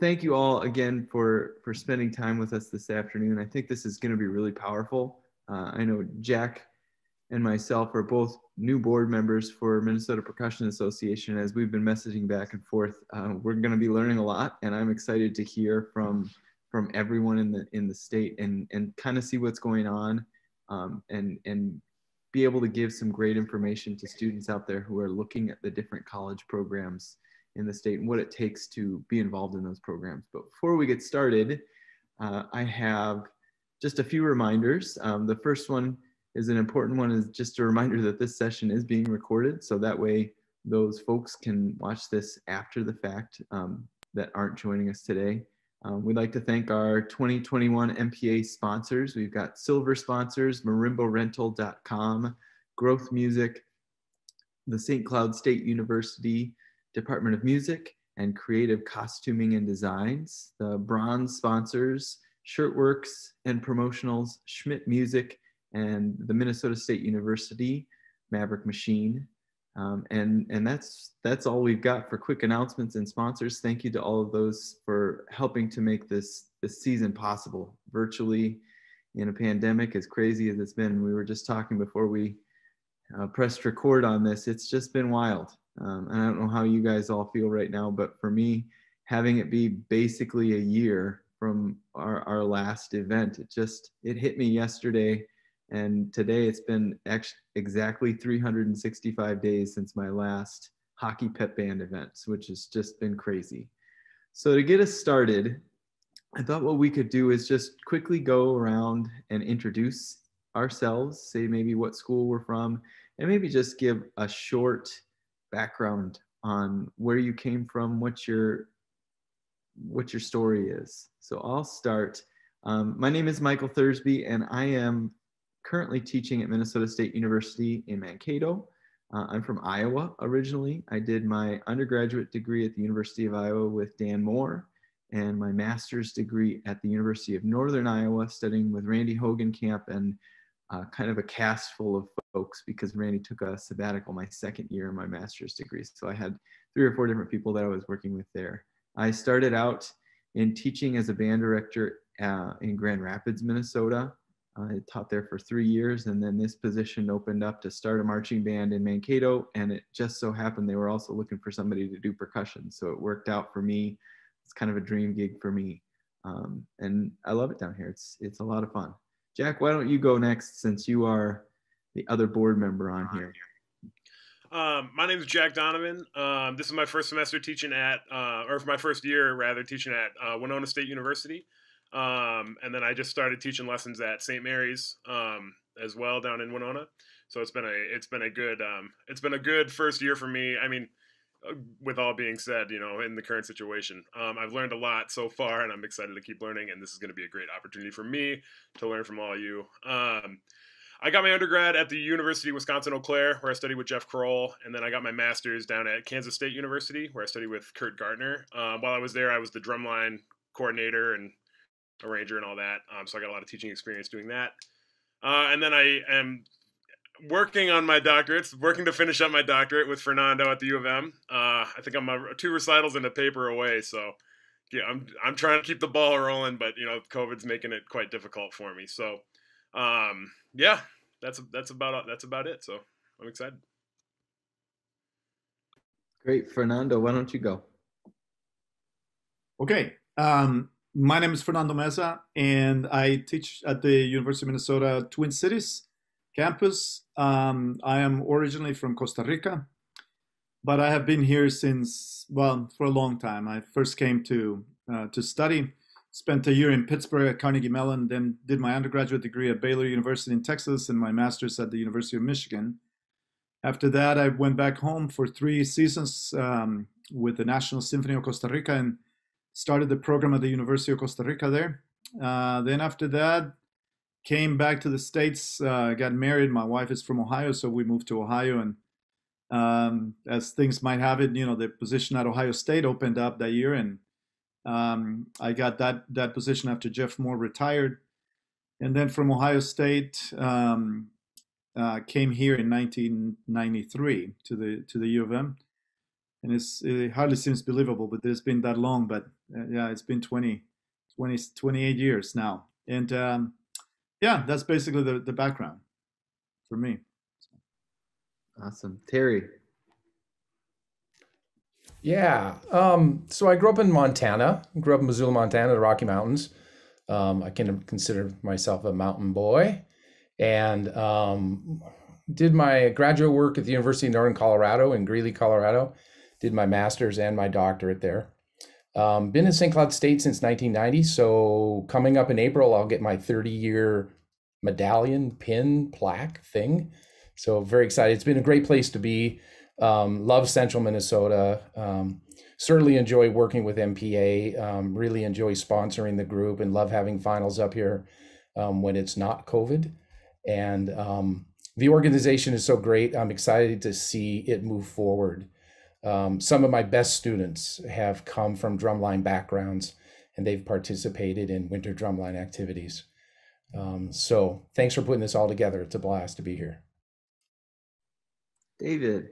thank you all again for for spending time with us this afternoon. I think this is going to be really powerful. Uh, I know Jack and myself are both new board members for Minnesota Percussion Association. As we've been messaging back and forth, uh, we're going to be learning a lot, and I'm excited to hear from from everyone in the in the state and and kind of see what's going on, um, and and be able to give some great information to students out there who are looking at the different college programs in the state and what it takes to be involved in those programs. But before we get started, uh, I have just a few reminders. Um, the first one is an important one is just a reminder that this session is being recorded. So that way those folks can watch this after the fact um, that aren't joining us today. Um, we'd like to thank our 2021 MPA sponsors. We've got silver sponsors, marimbarental.com, Growth Music, the St. Cloud State University Department of Music, and Creative Costuming and Designs. The bronze sponsors, Shirtworks and Promotionals, Schmidt Music, and the Minnesota State University Maverick Machine. Um, and and that's that's all we've got for quick announcements and sponsors. Thank you to all of those for helping to make this this season possible virtually in a pandemic as crazy as it's been. We were just talking before we uh, pressed record on this. It's just been wild. Um, and I don't know how you guys all feel right now, but for me, having it be basically a year from our, our last event, it just it hit me yesterday and today it's been ex- exactly 365 days since my last hockey pep band events, which has just been crazy. So to get us started, I thought what we could do is just quickly go around and introduce ourselves, say maybe what school we're from, and maybe just give a short background on where you came from, what your what your story is. So I'll start. Um, my name is Michael Thursby, and I am currently teaching at Minnesota State University in Mankato. Uh, I'm from Iowa originally. I did my undergraduate degree at the University of Iowa with Dan Moore and my master's degree at the University of Northern Iowa, studying with Randy Hogancamp and uh, kind of a cast full of folks because Randy took a sabbatical my second year in my master's degree. So I had three or four different people that I was working with there. I started out in teaching as a band director uh, in Grand Rapids, Minnesota. I taught there for three years, and then this position opened up to start a marching band in Mankato. And it just so happened they were also looking for somebody to do percussion, so it worked out for me. It's kind of a dream gig for me, um, and I love it down here. It's it's a lot of fun. Jack, why don't you go next since you are the other board member on here? Um, my name is Jack Donovan. Um, this is my first semester teaching at, uh, or my first year rather, teaching at uh, Winona State University. Um, and then I just started teaching lessons at St. Mary's um, as well down in Winona. So it's been a it's been a good um, it's been a good first year for me. I mean, with all being said, you know, in the current situation, um, I've learned a lot so far, and I'm excited to keep learning. And this is going to be a great opportunity for me to learn from all you. Um, I got my undergrad at the University of Wisconsin Eau Claire, where I studied with Jeff Crowell, and then I got my master's down at Kansas State University, where I studied with Kurt Gartner. Uh, while I was there, I was the drumline coordinator and arranger and all that. Um, so I got a lot of teaching experience doing that. Uh, and then I am working on my doctorates, working to finish up my doctorate with Fernando at the U of M. Uh, I think I'm a, two recitals and a paper away. So yeah, I'm I'm trying to keep the ball rolling, but you know, COVID's making it quite difficult for me. So um, yeah, that's that's about that's about it. So I'm excited. Great, Fernando. Why don't you go? Okay. Um, my name is Fernando Meza, and I teach at the University of Minnesota Twin Cities campus. Um, I am originally from Costa Rica, but I have been here since well for a long time. I first came to uh, to study, spent a year in Pittsburgh at Carnegie Mellon, then did my undergraduate degree at Baylor University in Texas, and my master's at the University of Michigan. After that, I went back home for three seasons um, with the National Symphony of Costa Rica and started the program at the University of Costa Rica there. Uh, then after that, came back to the states. Uh, got married. My wife is from Ohio, so we moved to Ohio. And um, as things might have it, you know, the position at Ohio State opened up that year, and um, I got that that position after Jeff Moore retired. And then from Ohio State, um, uh, came here in 1993 to the to the U of M and it hardly seems believable, but it's been that long. But uh, yeah, it's been 20, 20, 28 years now, and um, yeah, that's basically the the background for me. Awesome, Terry. Yeah. Um, so I grew up in Montana. Grew up in Missoula, Montana, the Rocky Mountains. Um, I can consider myself a mountain boy, and um, did my graduate work at the University of Northern Colorado in Greeley, Colorado. Did my master's and my doctorate there. Um, been in St. Cloud State since 1990. So coming up in April, I'll get my 30 year medallion pin plaque thing. So very excited. It's been a great place to be. Um, love Central Minnesota. Um, certainly enjoy working with MPA. Um, really enjoy sponsoring the group and love having finals up here um, when it's not COVID. And um, the organization is so great. I'm excited to see it move forward. Um, some of my best students have come from drumline backgrounds and they've participated in winter drumline activities. so thanks for putting this all together. It's a blast to be here. David.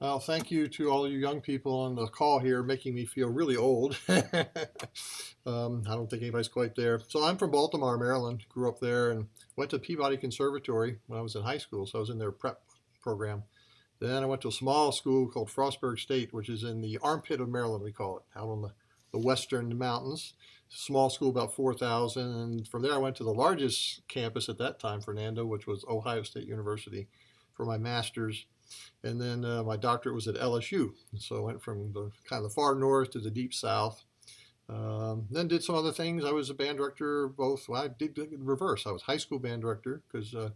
Well, thank you to all you young people on the call here, making me feel really old. um, I don't think anybody's quite there. So I'm from Baltimore, Maryland. Grew up there and went to Peabody Conservatory when I was in high school. So I was in their prep program. Then I went to a small school called Frostburg State, which is in the armpit of Maryland, we call it, out on the, the western mountains. Small school, about 4,000. And from there, I went to the largest campus at that time, Fernando, which was Ohio State University for my master's and then uh, my doctorate was at LSU. So I went from the kind of the far north to the deep south. Um, then did some other things. I was a band director both. Well, I did reverse. I was high school band director because uh,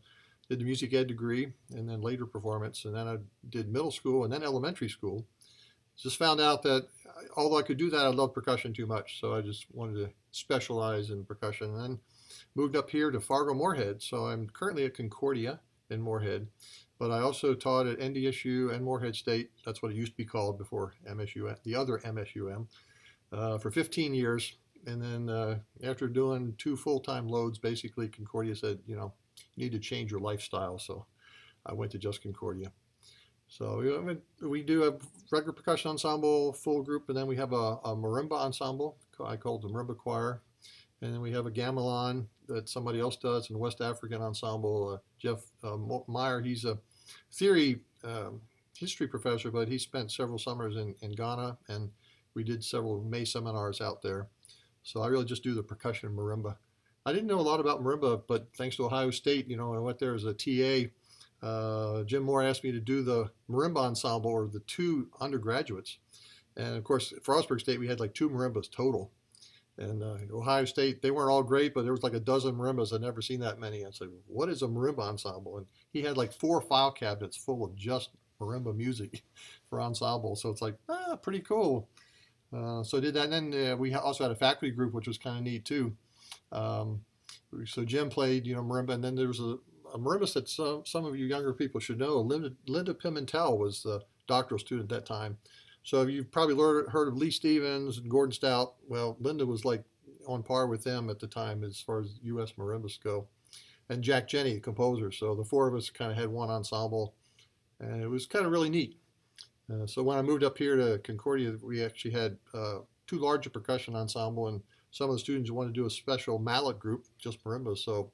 did the music ed degree and then later performance. And then I did middle school and then elementary school. Just found out that although I could do that, I love percussion too much. So I just wanted to specialize in percussion. And then moved up here to Fargo Moorhead. So I'm currently at Concordia in Moorhead. But I also taught at NDSU and Moorhead State. That's what it used to be called before MSU, the other MSUM, uh, for 15 years. And then uh, after doing two full-time loads, basically Concordia said, you know, you need to change your lifestyle. So I went to just Concordia. So we do a regular percussion ensemble, full group, and then we have a, a marimba ensemble. I call it the marimba choir. And then we have a gamelan that somebody else does in West African ensemble. Uh, Jeff uh, Meyer, he's a theory um, history professor, but he spent several summers in, in Ghana, and we did several May seminars out there. So I really just do the percussion marimba. I didn't know a lot about marimba, but thanks to Ohio State, you know, I went there as a TA. Uh, Jim Moore asked me to do the marimba ensemble or the two undergraduates. And of course, at Frostburg State, we had like two marimbas total. And uh, Ohio State, they weren't all great, but there was like a dozen marimbas. I'd never seen that many. I said, what is a marimba ensemble? And he had like four file cabinets full of just marimba music for ensemble. So it's like, ah, pretty cool. Uh, so I did that. And then uh, we also had a faculty group, which was kind of neat too. Um, so Jim played, you know, marimba. And then there was a, a that some, some of you younger people should know. Linda, Linda Pimentel was the doctoral student at that time. So you've probably heard of Leigh Stevens and Gordon Stout. Well, Linda was like on par with them at the time as far as U.S. marimbas go. And Jack Jenny, the composer. So the four of us kind of had one ensemble, and it was kind of really neat. Uh, so when I moved up here to Concordia, we actually had uh, two larger percussion ensemble, and some of the students wanted to do a special mallet group, just marimba. So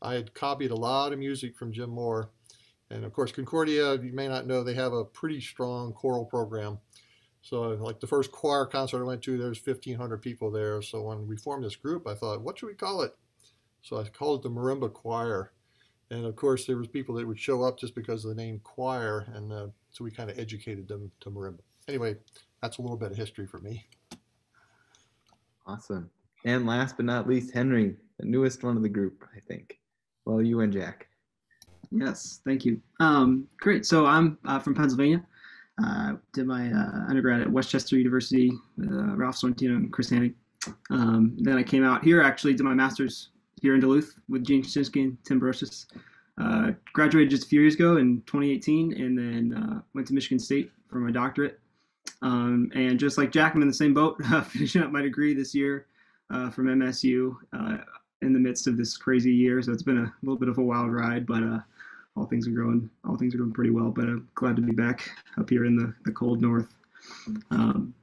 I had copied a lot of music from Jim Moore and of course, Concordia, you may not know, they have a pretty strong choral program. So like the first choir concert I went to, there's 1,500 people there. So when we formed this group, I thought, what should we call it? So I called it the Marimba Choir. And of course, there was people that would show up just because of the name choir. And uh, so we kind of educated them to marimba. Anyway, that's a little bit of history for me. Awesome. And last but not least, Henry, the newest one of the group, I think. Well, you and Jack. Yes, thank you. Um, great. So I'm uh, from Pennsylvania. Uh, did my uh, undergrad at West Chester University with uh, Ralph Sorrentino and Chris Hanning. Um, then I came out here, actually did my master's here in Duluth with Gene Koshinski and Tim Broscious. Uh, graduated just a few years ago in 2018 and then uh, went to Michigan State for my doctorate. Um, and just like Jack, I'm in the same boat, finishing up my degree this year from MSU in the midst of this crazy year. So it's been a little bit of a wild ride, but all things are going all things are going pretty well. But I'm glad to be back up here in the, the cold north. Um,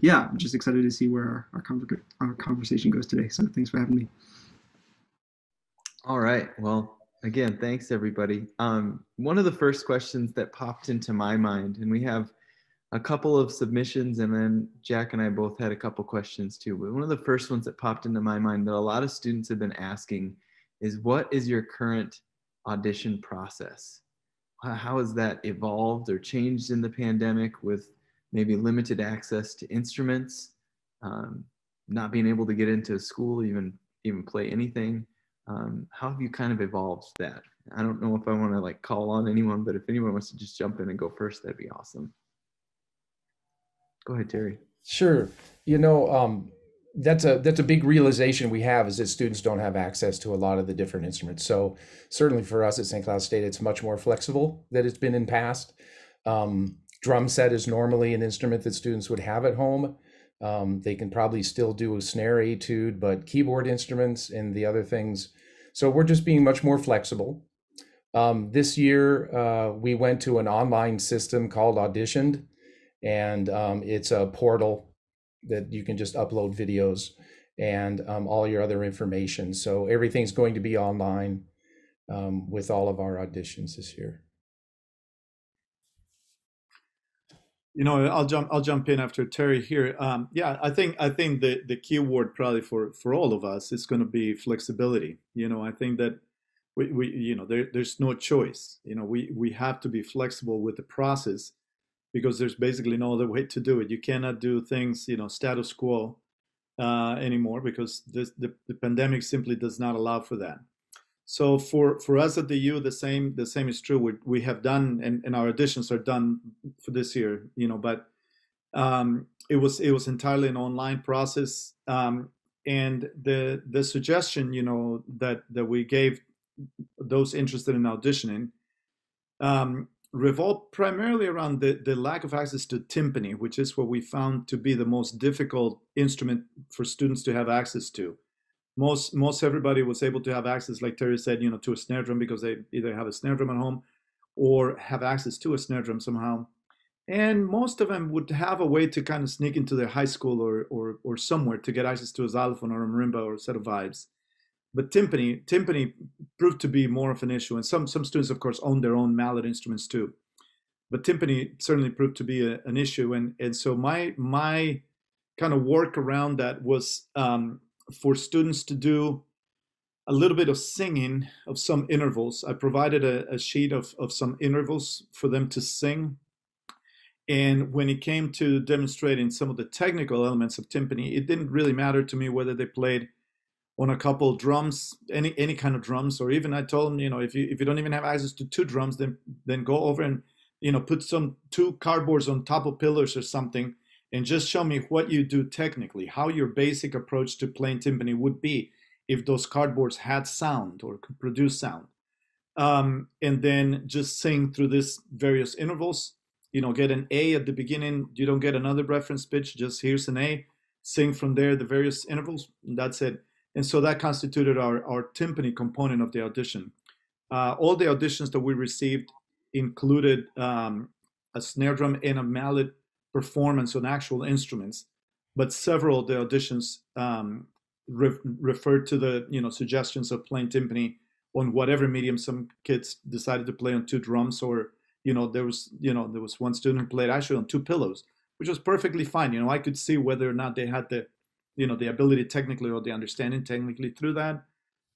yeah, I'm just excited to see where our, our, our conversation goes today. So thanks for having me. All right. Well, again, thanks everybody. Um, one of the first questions that popped into my mind, and we have a couple of submissions, and then Jack and I both had a couple questions too. But one of the first ones that popped into my mind that a lot of students have been asking is, "What is your current audition process? How has that evolved or changed in the pandemic with maybe limited access to instruments, um, not being able to get into school, even even play anything?" Um, how have you kind of evolved that? I don't know if I want to like call on anyone, but if anyone wants to just jump in and go first, that'd be awesome. Go ahead, Terry. Sure. You know, um, that's a that's a big realization we have is that students don't have access to a lot of the different instruments. So certainly for us at St. Cloud State, it's much more flexible than it's been in past. Um, drum set is normally an instrument that students would have at home. Um, they can probably still do a snare etude, but keyboard instruments and the other things. So we're just being much more flexible. Um, this year, uh, we went to an online system called Auditioned, and um, it's a portal that you can just upload videos and um, all your other information. So everything's going to be online um, with all of our auditions this year. You know, I'll jump. I'll jump in after Terry here. Um, yeah, I think I think the the key word probably for for all of us is going to be flexibility. You know, I think that we, we you know there, there's no choice. You know, we we have to be flexible with the process because there's basically no other way to do it. You cannot do things, you know, status quo uh, anymore because this, the, the pandemic simply does not allow for that. So for, for us at the U, the same the same is true. We, we have done and, and our auditions are done for this year, you know, but um, it was it was entirely an online process. Um, and the the suggestion, you know, that that we gave those interested in auditioning um, revolve primarily around the, the lack of access to timpani, which is what we found to be the most difficult instrument for students to have access to. Most most everybody was able to have access, like Terry said, you know, to a snare drum because they either have a snare drum at home or have access to a snare drum somehow. And most of them would have a way to kind of sneak into their high school or or, or somewhere to get access to a xylophone or a marimba or a set of vibes. But timpani, timpani proved to be more of an issue, and some some students, of course, own their own mallet instruments too. But timpani certainly proved to be a, an issue, and and so my my kind of work around that was um, for students to do a little bit of singing of some intervals. I provided a, a sheet of of some intervals for them to sing. And when it came to demonstrating some of the technical elements of timpani, it didn't really matter to me whether they played on a couple drums, any any kind of drums, or even I told them, you know, if you if you don't even have access to two drums, then then go over and you know put some two cardboards on top of pillars or something, and just show me what you do technically, how your basic approach to playing timpani would be if those cardboards had sound or could produce sound, um, and then just sing through these various intervals. You know, get an A at the beginning. You don't get another reference pitch. Just here's an A. Sing from there the various intervals. And that's it and so that constituted our, our timpani component of the audition. Uh, all the auditions that we received included um, a snare drum and a mallet performance on actual instruments, but several of the auditions um, re- referred to the you know suggestions of playing timpani on whatever medium. Some kids decided to play on two drums, or you know there was you know there was one student who played actually on two pillows, which was perfectly fine. You know I could see whether or not they had the you know the ability technically or the understanding technically through that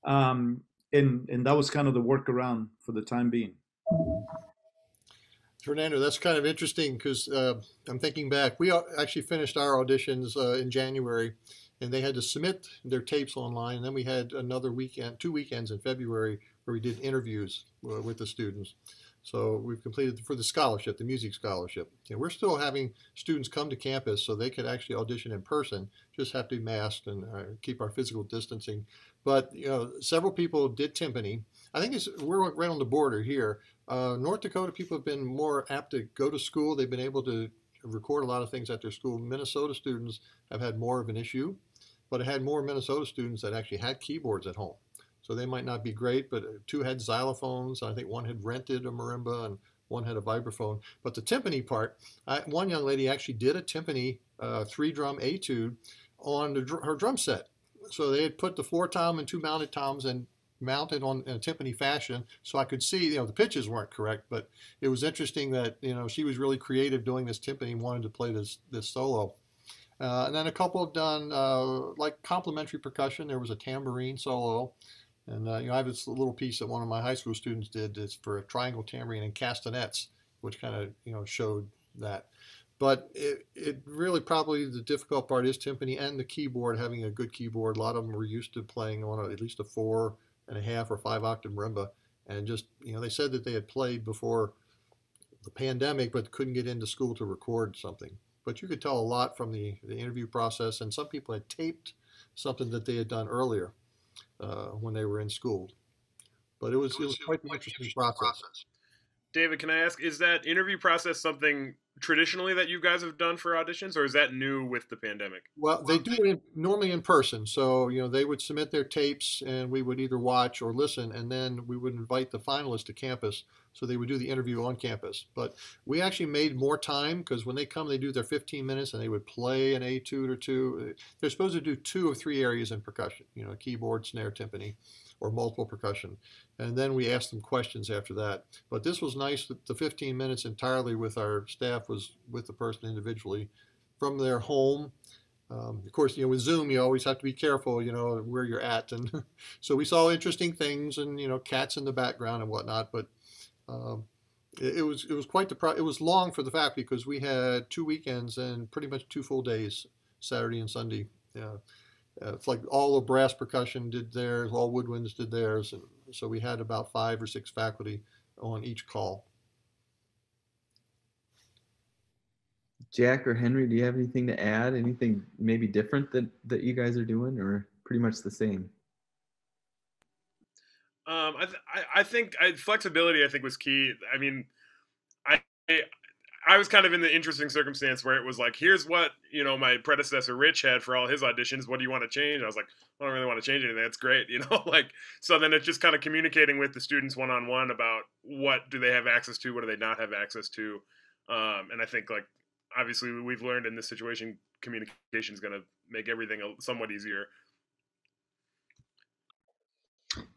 um, and and that was kind of the workaround for the time being Fernando, that's kind of interesting because uh, I'm thinking back. We actually finished our auditions uh, in January, and they had to submit their tapes online. And then we had another weekend, two weekends in February, where we did interviews uh, with the students. So we've completed for the scholarship, the music scholarship. And we're still having students come to campus so they could actually audition in person, just have to be masked and uh, keep our physical distancing. But you know, several people did timpani. I think it's, we're right on the border here. Uh, North Dakota people have been more apt to go to school. They've been able to record a lot of things at their school. Minnesota students have had more of an issue, but I had more Minnesota students that actually had keyboards at home. So they might not be great, but two had xylophones. I think one had rented a marimba and one had a vibraphone. But the timpani part, I, one young lady actually did a timpani uh, three drum etude on the, her drum set. So they had put the floor tom and two mounted toms and mounted on in a timpani fashion so I could see, you know, the pitches weren't correct, but it was interesting that, you know, she was really creative doing this timpani and wanted to play this, this solo. Uh, and then a couple have done uh, like complementary percussion. There was a tambourine solo. And uh, you know, I have this little piece that one of my high school students did It's for a triangle tambourine and castanets, which kind of, you know, showed that. But it, it really probably the difficult part is timpani and the keyboard, having a good keyboard. A lot of them were used to playing on a, at least a four and a half or five octave marimba. And just, you know, they said that they had played before the pandemic, but couldn't get into school to record something. But you could tell a lot from the, the interview process. And some people had taped something that they had done earlier uh, when they were in school. But it was, it was quite an interesting process. David, can I ask, is that interview process something traditionally that you guys have done for auditions, or is that new with the pandemic? Well, they do it normally in person. So, you know, they would submit their tapes and we would either watch or listen, and then we would invite the finalists to campus. So they would do the interview on campus. But we actually made more time because when they come, they do their 15 minutes and they would play an etude or two. They're supposed to do two or three areas in percussion, you know, keyboard, snare, timpani or multiple percussion. And then we asked them questions after that. But this was nice that the 15 minutes entirely with our staff was with the person individually from their home. Um, of course, you know, with Zoom, you always have to be careful, you know, where you're at. And so we saw interesting things and, you know, cats in the background and whatnot. But um, it, it, was it was quite the pro- it was long for the fact because we had two weekends and pretty much two full days, Saturday and Sunday. Yeah. Uh, it's like all the brass percussion did theirs, all woodwinds did theirs, and so we had about five or six faculty on each call. Jack or Henry, do you have anything to add? Anything maybe different that that you guys are doing, or pretty much the same? Um, I, th- I, I think I, flexibility I think was key. I mean, I I was kind of in the interesting circumstance where it was like, here's what you know my predecessor Rich had for all his auditions. What do you want to change? I was like, I don't really want to change anything. That's great, you know. like, so then it's just kind of communicating with the students one on one about what do they have access to, what do they not have access to, um, and I think like obviously we've learned in this situation, communication is going to make everything somewhat easier.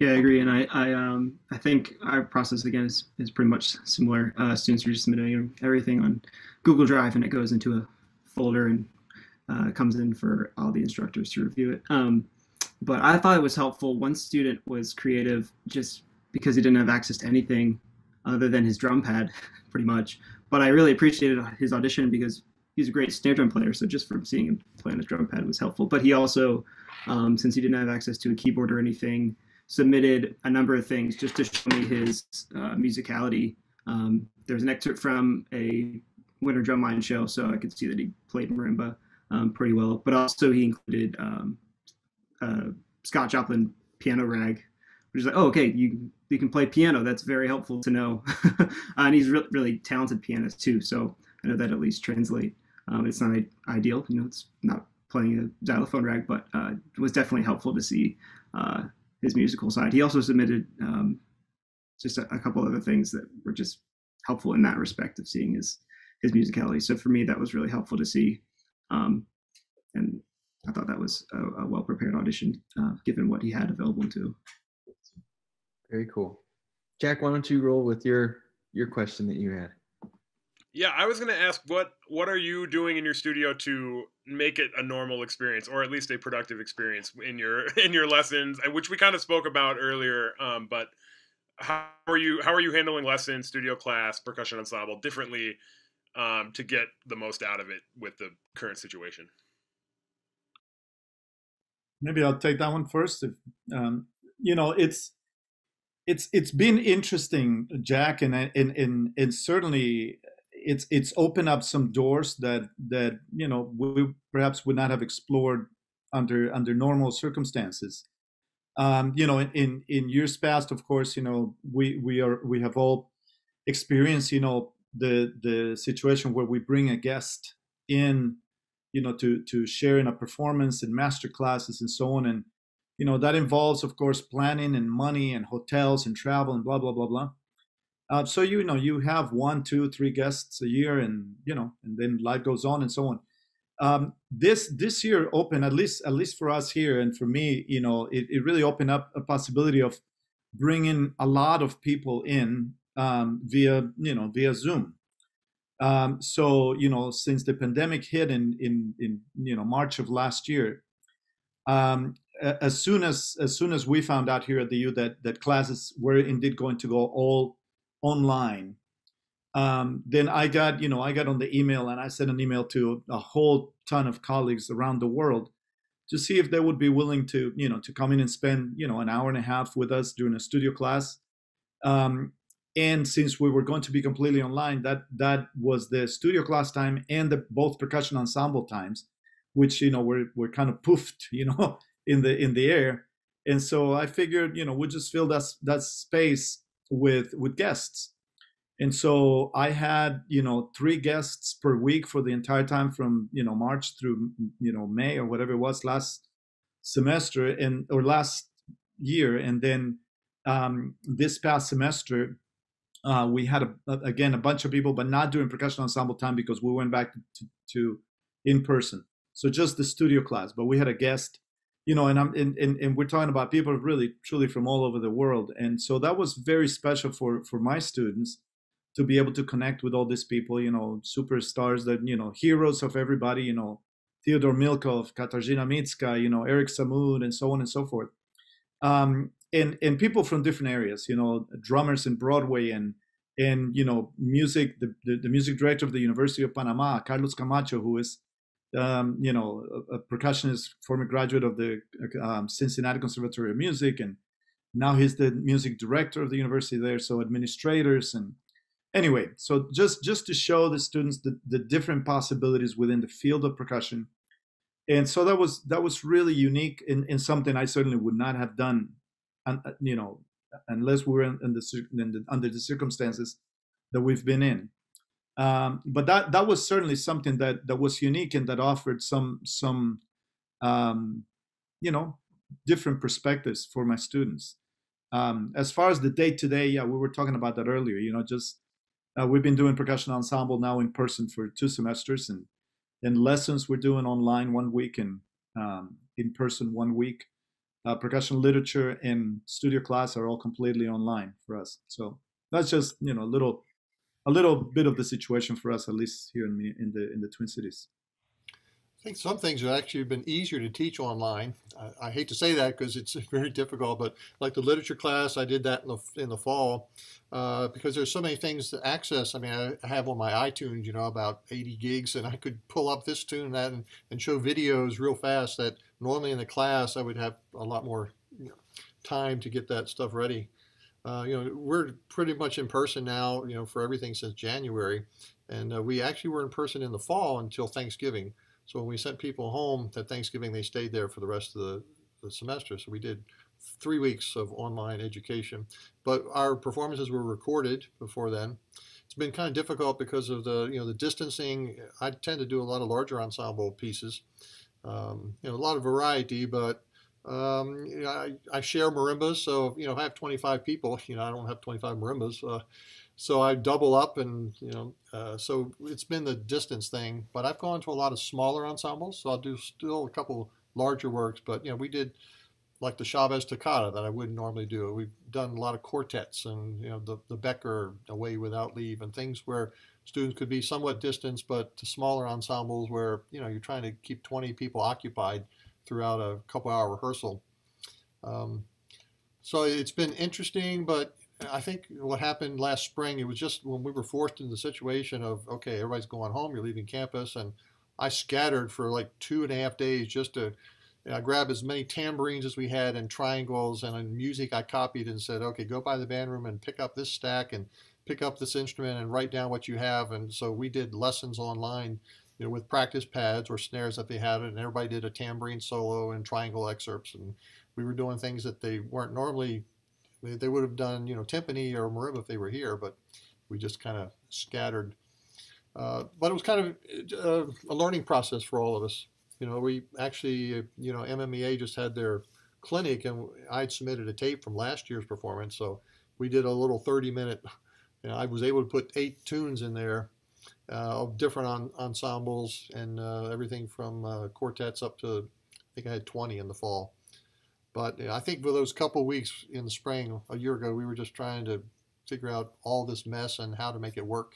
Yeah, I agree, and I I um I think our process again is, is pretty much similar. Uh, students are just submitting everything on Google Drive, and it goes into a folder and uh, comes in for all the instructors to review it. Um, but I thought it was helpful. One student was creative just because he didn't have access to anything other than his drum pad, pretty much. But I really appreciated his audition because he's a great snare drum player. So just from seeing him play on his drum pad was helpful. But he also, um, since he didn't have access to a keyboard or anything, submitted a number of things just to show me his uh, musicality. Um, there's an excerpt from a Winter Drumline show, so I could see that he played marimba um, pretty well. But also he included um, Scott Joplin piano rag, which is like, oh, okay, you you can play piano. That's very helpful to know. uh, and he's re- really talented pianist too, so I know that at least translate. Um, it's not ideal, you know, it's not playing a xylophone rag, but uh, it was definitely helpful to see uh, his musical side. He also submitted um, just a, a, couple other things that were just helpful in that respect of seeing his his musicality. So for me, that was really helpful to see, um, and I thought that was a, a well prepared audition uh, given what he had available to. Very cool, Jack. Why don't you roll with your your question that you had? Yeah, I was going to ask what what are you doing in your studio to make it a normal experience, or at least a productive experience in your in your lessons, which we kind of spoke about earlier. Um, but how are you how are you handling lessons, studio class, percussion ensemble differently um, to get the most out of it with the current situation? Maybe I'll take that one first. If, um, you know, it's it's it's been interesting, Jack, and and and, and certainly it's it's opened up some doors that that you know we perhaps would not have explored under under normal circumstances. Um, you know, in in years past, of course, you know we we are we have all experienced you know the the situation where we bring a guest in you know to to share in a performance and master classes and so on and you know that involves of course planning and money and hotels and travel and blah blah blah blah uh, so you know you have one two three guests a year and you know and then life goes on and so on. Um, this this year opened at least at least for us here and for me you know it, it really opened up a possibility of bringing a lot of people in um, via you know via zoom. Um, so you know since the pandemic hit in in in you know march of last year um, as soon as as soon as we found out here at the U that that classes were indeed going to go all online, um, then I got you know I got on the email and I sent an email to a whole ton of colleagues around the world to see if they would be willing to you know to come in and spend you know an hour and a half with us during a studio class. Um, and since we were going to be completely online, that that was the studio class time and the both percussion ensemble times, which you know were were kind of poofed, you know, in the in the air and so i figured you know we just fill that that space with with guests. And so i had you know three guests per week for the entire time from you know march through you know may or whatever it was last semester and or last year. And then um, this past semester uh, we had a, again a bunch of people but not doing percussion ensemble time because we went back to, to in person. So just the studio class but we had a guest you know, and I'm and, and, and we're talking about people really truly from all over the world. And so that was very special for for my students to be able to connect with all these people, you know, superstars that, you know, heroes of everybody, you know, Theodore Milkov, Katarzyna Myćka, you know, Eric Sammut, and so on and so forth. Um, and and people from different areas, you know, drummers in Broadway and and you know, music, the, the, the music director of the University of Panama, Carlos Camacho, who is um, you know, a, a, percussionist, former graduate of the um, Cincinnati Conservatory of Music, and now he's the music director of the university there. So administrators and anyway, so just just to show the students the, the different possibilities within the field of percussion, and so that was that was really unique in, in something I certainly would not have done, and you know, unless we were in, in, the, in the under the circumstances that we've been in. Um, but that that was certainly something that that was unique and that offered some some um, you know different perspectives for my students. Um, as far as the day to day, yeah, we were talking about that earlier. You know, just uh, we've been doing percussion ensemble now in person for two semesters, and and lessons we're doing online one week and um, in person one week. Uh, percussion literature and studio class are all completely online for us. So that's just you know a little a little bit of the situation for us, at least here in, in the in the Twin Cities. I think some things have actually been easier to teach online. I, I hate to say that because it's very difficult, but like the literature class, I did that in the in the fall uh, because there's so many things to access. I mean, I have on my iTunes, you know, about 80 gigs, and I could pull up this tune and that and, and show videos real fast. That normally in the class I would have a lot more you know, time to get that stuff ready. Uh, you know, we're pretty much in person now, you know, for everything since January. And uh, we actually were in person in the fall until Thanksgiving. So when we sent people home at Thanksgiving, they stayed there for the rest of the, the semester. So we did three weeks of online education. But our performances were recorded before then. It's been kind of difficult because of the, you know, the distancing. I tend to do a lot of larger ensemble pieces. Um, you know, a lot of variety, but um, you know, I, I, share marimbas, so you know, I have 25 people, you know, I don't have 25 marimbas, uh, so I double up, and you know, uh, so it's been the distance thing. But I've gone to a lot of smaller ensembles, so I'll do still a couple larger works. But you know, we did like the Chavez Toccata that I wouldn't normally do. We've done a lot of quartets, and you know, the the Becker Away Without Leave, and things where students could be somewhat distanced, but to smaller ensembles where you know you're trying to keep 20 people occupied throughout a couple hour rehearsal. Um, so it's been interesting, but I think what happened last spring, it was just when we were forced into the situation of, okay, everybody's going home, you're leaving campus. And I scattered for like two and a half days just to you know, grab as many tambourines as we had and triangles and in music I copied and said, okay, go by the band room and pick up this stack and pick up this instrument and write down what you have. And so we did lessons online you know, with practice pads or snares that they had, and everybody did a tambourine solo and triangle excerpts, and we were doing things that they weren't normally. They would have done, you know, timpani or marimba if they were here, but we just kind of scattered. Uh, but it was kind of uh, a learning process for all of us. You know, we actually, you know, MMEA just had their clinic, and I'd submitted a tape from last year's performance, so we did a little 30 minute. You know, I was able to put eight tunes in there of different on, ensembles and uh, everything from uh, quartets up to I think I had 20 in the fall. But I think for those couple weeks in the spring a year ago, we were just trying to figure out all this mess and how to make it work.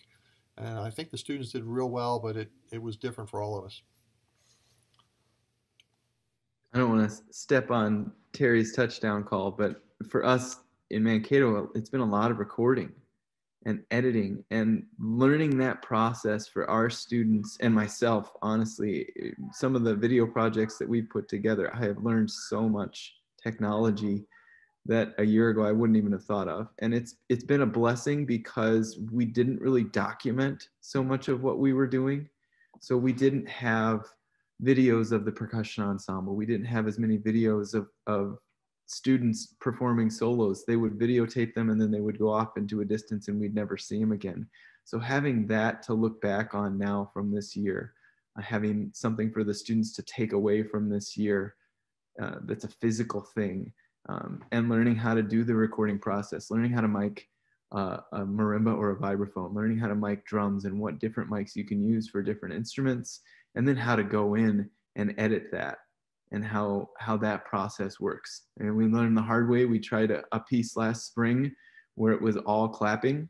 And I think the students did real well, but it, it was different for all of us. I don't want to step on Terry's touchdown call, but for us in Mankato, it's been a lot of recording and editing and learning that process for our students and myself. Honestly, some of the video projects that we've put together, I have learned so much technology that a year ago I wouldn't even have thought of. And it's it's been a blessing because we didn't really document so much of what we were doing. So we didn't have videos of the percussion ensemble. We didn't have as many videos of, of students performing solos. They would videotape them and then they would go off into a distance and we'd never see them again. So having that to look back on now from this year, uh, having something for the students to take away from this year uh, that's a physical thing, um, and learning how to do the recording process, learning how to mic uh, a marimba or a vibraphone, learning how to mic drums and what different mics you can use for different instruments, and then how to go in and edit that and how how that process works. And we learned the hard way. We tried a, a piece last spring where it was all clapping,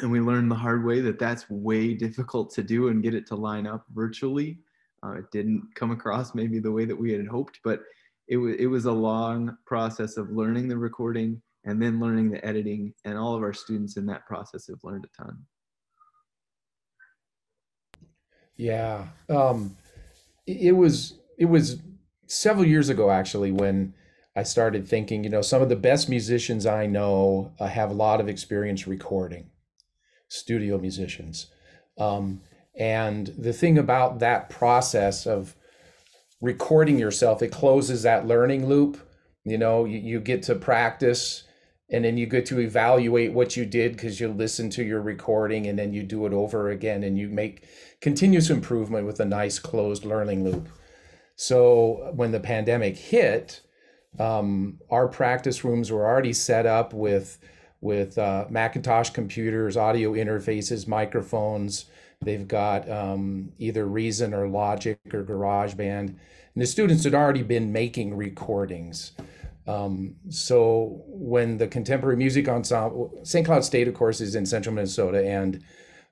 and we learned the hard way that that's way difficult to do and get it to line up virtually. Uh, it didn't come across maybe the way that we had hoped, but it was it was a long process of learning the recording and then learning the editing, and all of our students in that process have learned a ton. Yeah. Um, it was it was several years ago actually when I started thinking, you know, some of the best musicians I know uh, have a lot of experience recording, studio musicians. Um, and the thing about that process of recording yourself, it closes that learning loop. You know, you, you get to practice and then you get to evaluate what you did because you listen to your recording and then you do it over again and you make continuous improvement with a nice closed learning loop. So when the pandemic hit, um, our practice rooms were already set up with with uh, Macintosh computers, audio interfaces, microphones. They've got um, either Reason or Logic or GarageBand, and the students had already been making recordings. Um, so when the contemporary music ensemble, St. Cloud State, of course, is in central Minnesota, and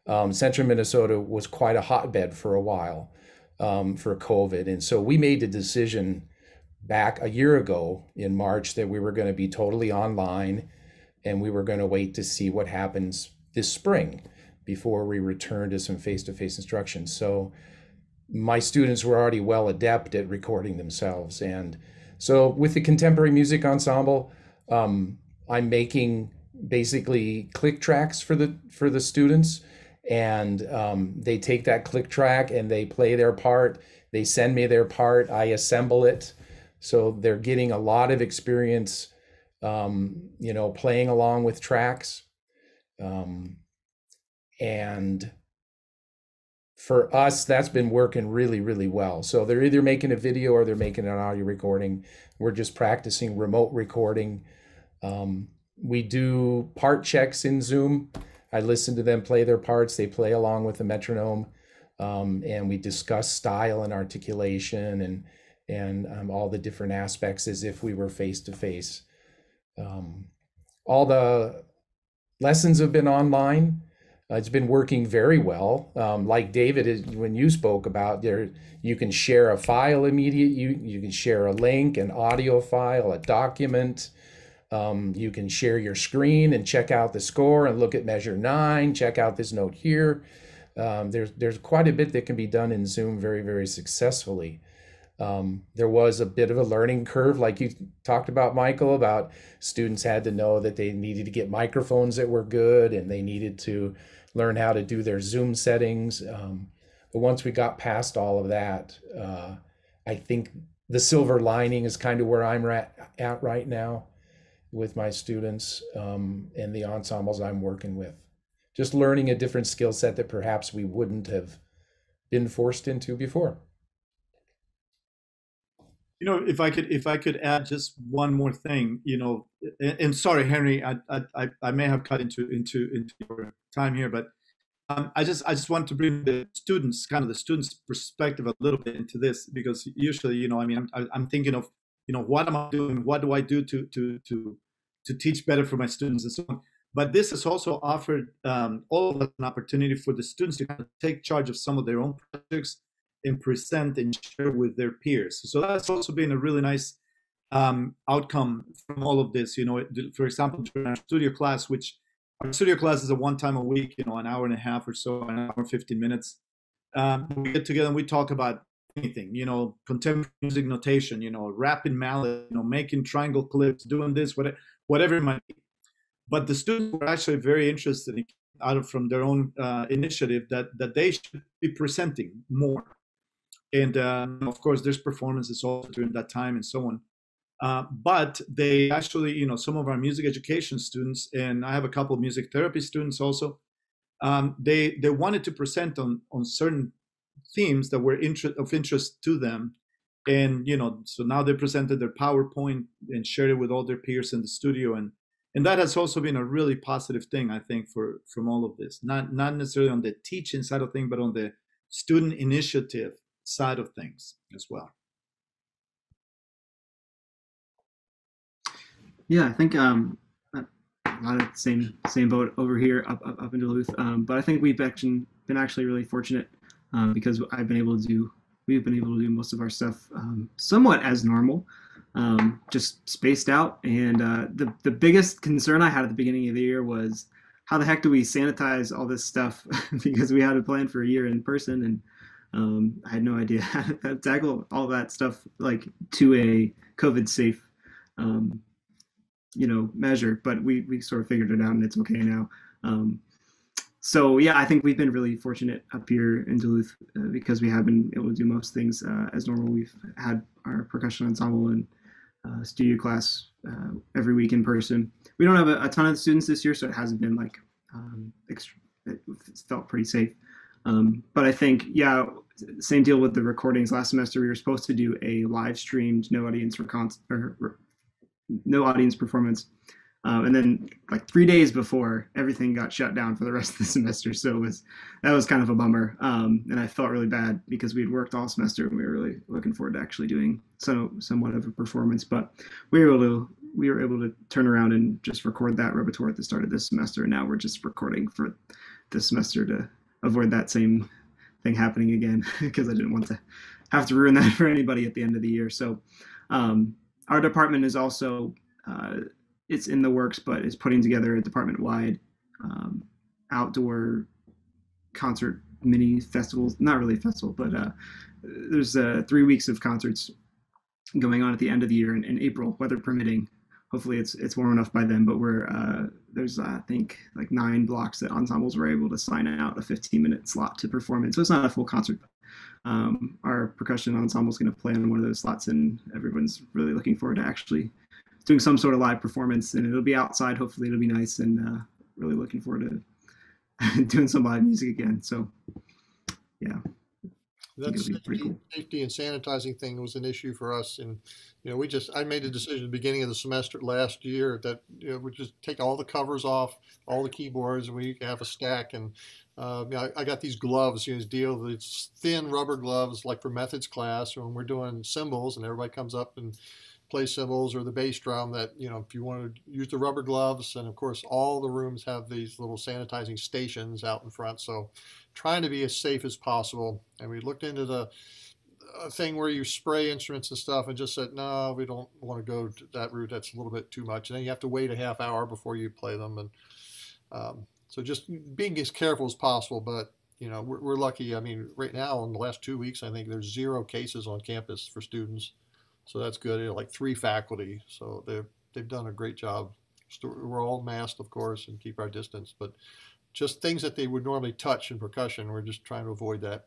um, central Minnesota was quite a hotbed for a while um, for COVID. And so we made the decision back a year ago in March that we were going to be totally online and we were going to wait to see what happens this spring before we return to some face to face instruction. So my students were already well adept at recording themselves and so with the contemporary music ensemble, um, I'm making basically click tracks for the for the students, and um, they take that click track and they play their part. They send me their part. I assemble it, so they're getting a lot of experience, um, you know, playing along with tracks, um, and for us, that's been working really, really well. So they're either making a video or they're making an audio recording. We're just practicing remote recording. Um, we do part checks in Zoom. I listen to them play their parts. They play along with the metronome, um, and we discuss style and articulation and and um, all the different aspects as if we were face to face. All the lessons have been online. Uh, it's been working very well. Um, like David, is, when you spoke about there, you can share a file immediate. You you can share a link, an audio file, a document. Um, you can share your screen and check out the score and look at measure nine. Check out this note here. Um, there's there's quite a bit that can be done in Zoom very very successfully. Um, there was a bit of a learning curve, like you talked about, Michael, about students had to know that they needed to get microphones that were good and they needed to learn how to do their Zoom settings. Um, but once we got past all of that, uh, I think the silver lining is kind of where I'm at, at right now with my students um, and the ensembles I'm working with. Just learning a different skill set that perhaps we wouldn't have been forced into before. you know, if I could, if I could add just one more thing, you know, and, and sorry, Henry, I, I, I may have cut into into into your time here, but um, I just I just want to bring the students, kind of the students' perspective a little bit into this because usually, you know, I mean, I'm I'm thinking of, you know, what am I doing? What do I do to to to to teach better for my students and so on. But this has also offered um, all of us an opportunity for the students to kind of take charge of some of their own projects and present and share with their peers. So that's also been a really nice um, outcome from all of this. You know, for example, during our studio class, which our studio class is a one time a week, you know, an hour and a half or so, an hour 15 minutes. Um, we get together and we talk about anything, you know, contemporary music notation, you know, wrapping mallet, you know, making triangle clips, doing this, whatever, whatever it might be. But the students were actually very interested in, out of from their own uh, initiative that that they should be presenting more and um, of course there's performances also during that time and so on uh, but they actually you know some of our music education students and i have a couple of music therapy students also um, they they wanted to present on on certain themes that were inter- of interest to them and you know so now they presented their powerpoint and shared it with all their peers in the studio and and that has also been a really positive thing i think for from all of this not not necessarily on the teaching side of things but on the student initiative side of things as well. Yeah, I think um, a lot of same same boat over here up up, up in Duluth. Um, but I think we've actually been actually really fortunate um, because I've been able to do we've been able to do most of our stuff um, somewhat as normal, um, just spaced out. And uh, the the biggest concern I had at the beginning of the year was how the heck do we sanitize all this stuff because we had a plan for a year in person and um, I had no idea how to tackle all that stuff like to a COVID safe, um, you know, measure. But we we sort of figured it out, and it's okay now. Um, so yeah, I think we've been really fortunate up here in Duluth uh, because we have been able to do most things uh, as normal. We've had our percussion ensemble and uh, studio class uh, every week in person. We don't have a, a, ton of students this year, so it hasn't been like um, it felt pretty safe. Um, but I think, yeah, same deal with the recordings. Last semester, we were supposed to do a live streamed, no audience or no audience performance. Um, and then like three days before everything got shut down for the rest of the semester. So it was, that was kind of a bummer. Um, and I felt really bad because we had worked all semester and we were really looking forward to actually doing some, somewhat of a performance, but we were able to, we were able to turn around and just record that repertoire at the start of this semester. And now we're just recording for this semester to avoid that same thing happening again because I didn't want to have to ruin that for anybody at the end of the year. So um, our department is also uh, it's in the works, but is putting together a department-wide um, outdoor concert mini festivals. Not really a festival, but uh, there's uh, three weeks of concerts going on at the end of the year in, in April, weather permitting hopefully it's it's warm enough by then. But we're uh, there's I think like nine blocks that ensembles were able to sign out a 15 minute slot to perform in. So it's not a full concert. Um, our percussion ensemble is going to play on one of those slots, and everyone's really looking forward to actually doing some sort of live performance. And it'll be outside. Hopefully, it'll be nice, and uh, really looking forward to doing some live music again. So, yeah. That safety, cool. safety and sanitizing thing was an issue for us, and you know, we just I made a decision at the beginning of the semester last year that you know we just take all the covers off, all the keyboards, and we have a stack. And uh, you know, I, I, got these gloves, you know, deal these thin rubber gloves like for methods class, when we're doing cymbals, and everybody comes up and play cymbals or the bass drum that you know if you want to use the rubber gloves and of course all the rooms have these little sanitizing stations out in front so trying to be as safe as possible. And we looked into the thing where you spray instruments and stuff and just said, no, we don't want to go that route. That's a little bit too much. And then you have to wait a half hour before you play them. And um, so just being as careful as possible. But, you know, we're, we're lucky. I mean, right now, in the last two weeks, I think there's zero cases on campus for students. So that's good. Like three faculty. So they've, they've done a great job. We're all masked, of course, and keep our distance. But just things that they would normally touch in percussion. We're just trying to avoid that.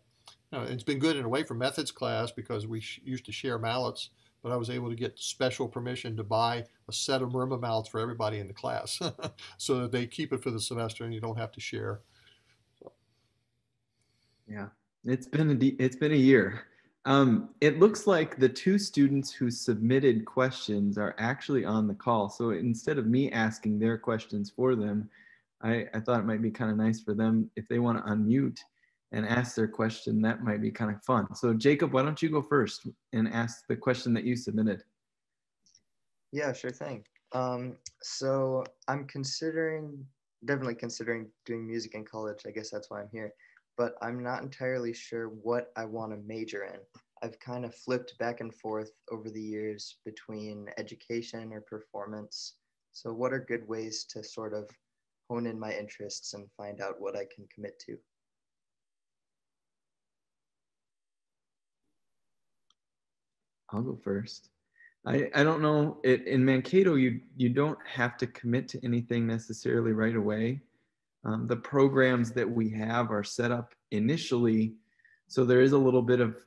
You know, it's been good in a way for methods class because we used to share mallets, but I was able to get special permission to buy a set of marimba mallets for everybody in the class, so that they keep it for the semester and you don't have to share. So. Yeah, it's been a it's been a year. Um, it looks like the two students who submitted questions are actually on the call. So instead of me asking their questions for them, I, I thought it might be kind of nice for them if they want to unmute and ask their question. That might be kind of fun. So Jacob, why don't you go first and ask the question that you submitted? Yeah, sure thing. Um, so I'm considering, definitely considering doing music in college. I guess that's why I'm here. But I'm not entirely sure what I want to major in. I've kind of flipped back and forth over the years between education or performance. So, what are good ways to sort of hone in my interests and find out what I can commit to? I'll go first. I, I don't know. It, in Mankato, you you don't have to commit to anything necessarily right away. Um, the programs that we have are set up initially, so there is a little bit of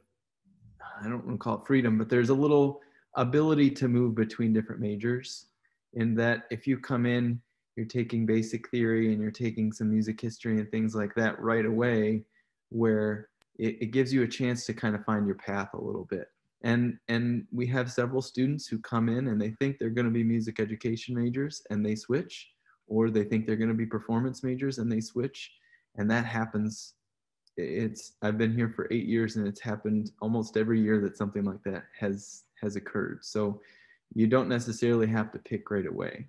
I don't want to call it freedom, but there's a little ability to move between different majors. In that, if you come in, you're taking basic theory and you're taking some music history and things like that right away, where it, it gives you a chance to kind of find your path a little bit and and we have several students who come in and they think they're going to be music education majors and they switch or they think they're going to be performance majors and they switch and that happens. It's i've been here for eight years and it's happened almost every year that something like that has has occurred. So you don't necessarily have to pick right away.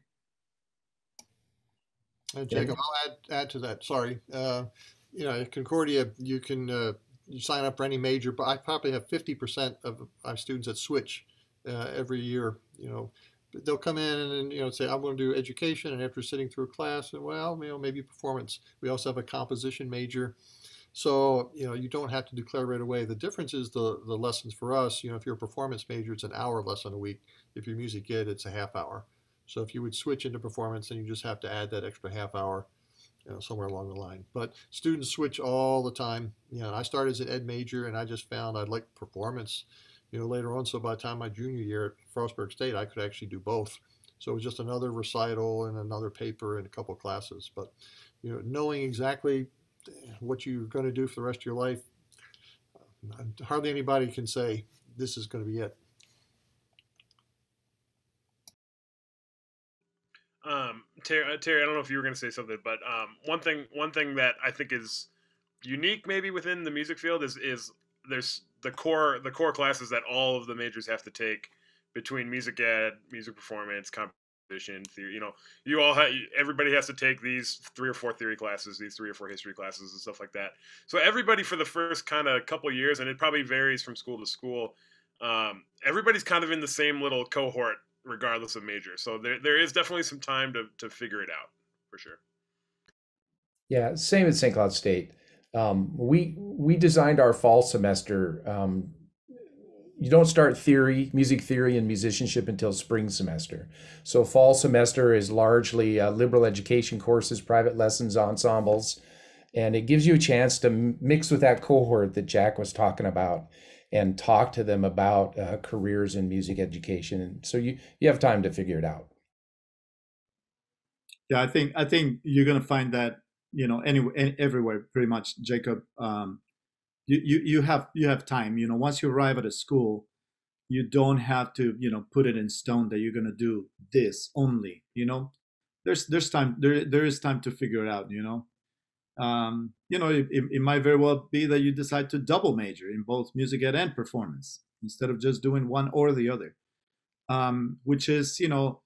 And jacob i'll add add to that. Sorry. Uh, you know concordia you can uh, you sign up for any major, but I probably have 50% of my students that switch uh, every year. You know, they'll come in and you know say I'm going to do education, and after sitting through a class, and well, you know, maybe performance. We also have a composition major. So you know you don't have to declare right away. The difference is the the lessons for us. You know, if you're a performance major, it's an hour lesson a week. If you're music ed, it's a half hour. So if you would switch into performance, then you just have to add that extra half hour you know, somewhere along the line. But students switch all the time. You know, I started as an ed major, and I just found I liked performance. You know, later on, so by the time my junior year at Frostburg State, I could actually do both. So it was just another recital and another paper and a couple classes. But you know, knowing exactly what you're going to do for the rest of your life, hardly anybody can say this is going to be it. Um, Terry, uh, Terry, I don't know if you were going to say something, but um, one thing, one thing that I think is unique, maybe within the music field, is is there's the core the core classes that all of the majors have to take between music ed, music performance, composition, theory. You know, you all have everybody has to take these three or four theory classes, these three or four history classes, and stuff like that. So everybody for the first kind of couple years, and it probably varies from school to school. Um, everybody's kind of in the same little cohort regardless of major. So there, there is definitely some time to, to figure it out for sure. Yeah, same at St. Cloud State. Um, we we designed our fall semester. Um, you don't start theory, music theory, and musicianship until spring semester. So fall semester is largely uh, liberal education courses, private lessons, ensembles, and it gives you a chance to mix with that cohort that Jack was talking about and talk to them about uh, careers in music education. And so you you have time to figure it out. Yeah, I think I think you're gonna find that you know anywhere everywhere pretty much, Jacob. Um, you, you you have you have time. You know, once you arrive at a school, you don't have to you know put it in stone that you're gonna do this only. You know, there's there's time there there is time to figure it out. You know, um, you know, it, it, might very well be that you decide to double major in both music ed and performance instead of just doing one or the other, um, which is, you know,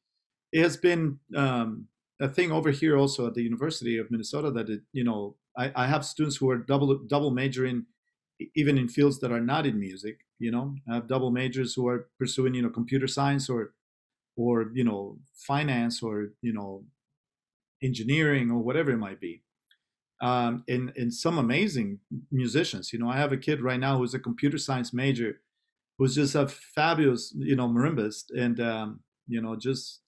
it has been um, a thing over here also at the University of Minnesota that, it, you know, I, I have students who are double double majoring even in fields that are not in music. You know, I have double majors who are pursuing, you know, computer science or, or you know, finance or you know, engineering or whatever it might be um, and, and some amazing musicians. You know, I have a kid right now who's a computer science major, who's just a fabulous, you know, marimbist, and um, you know, just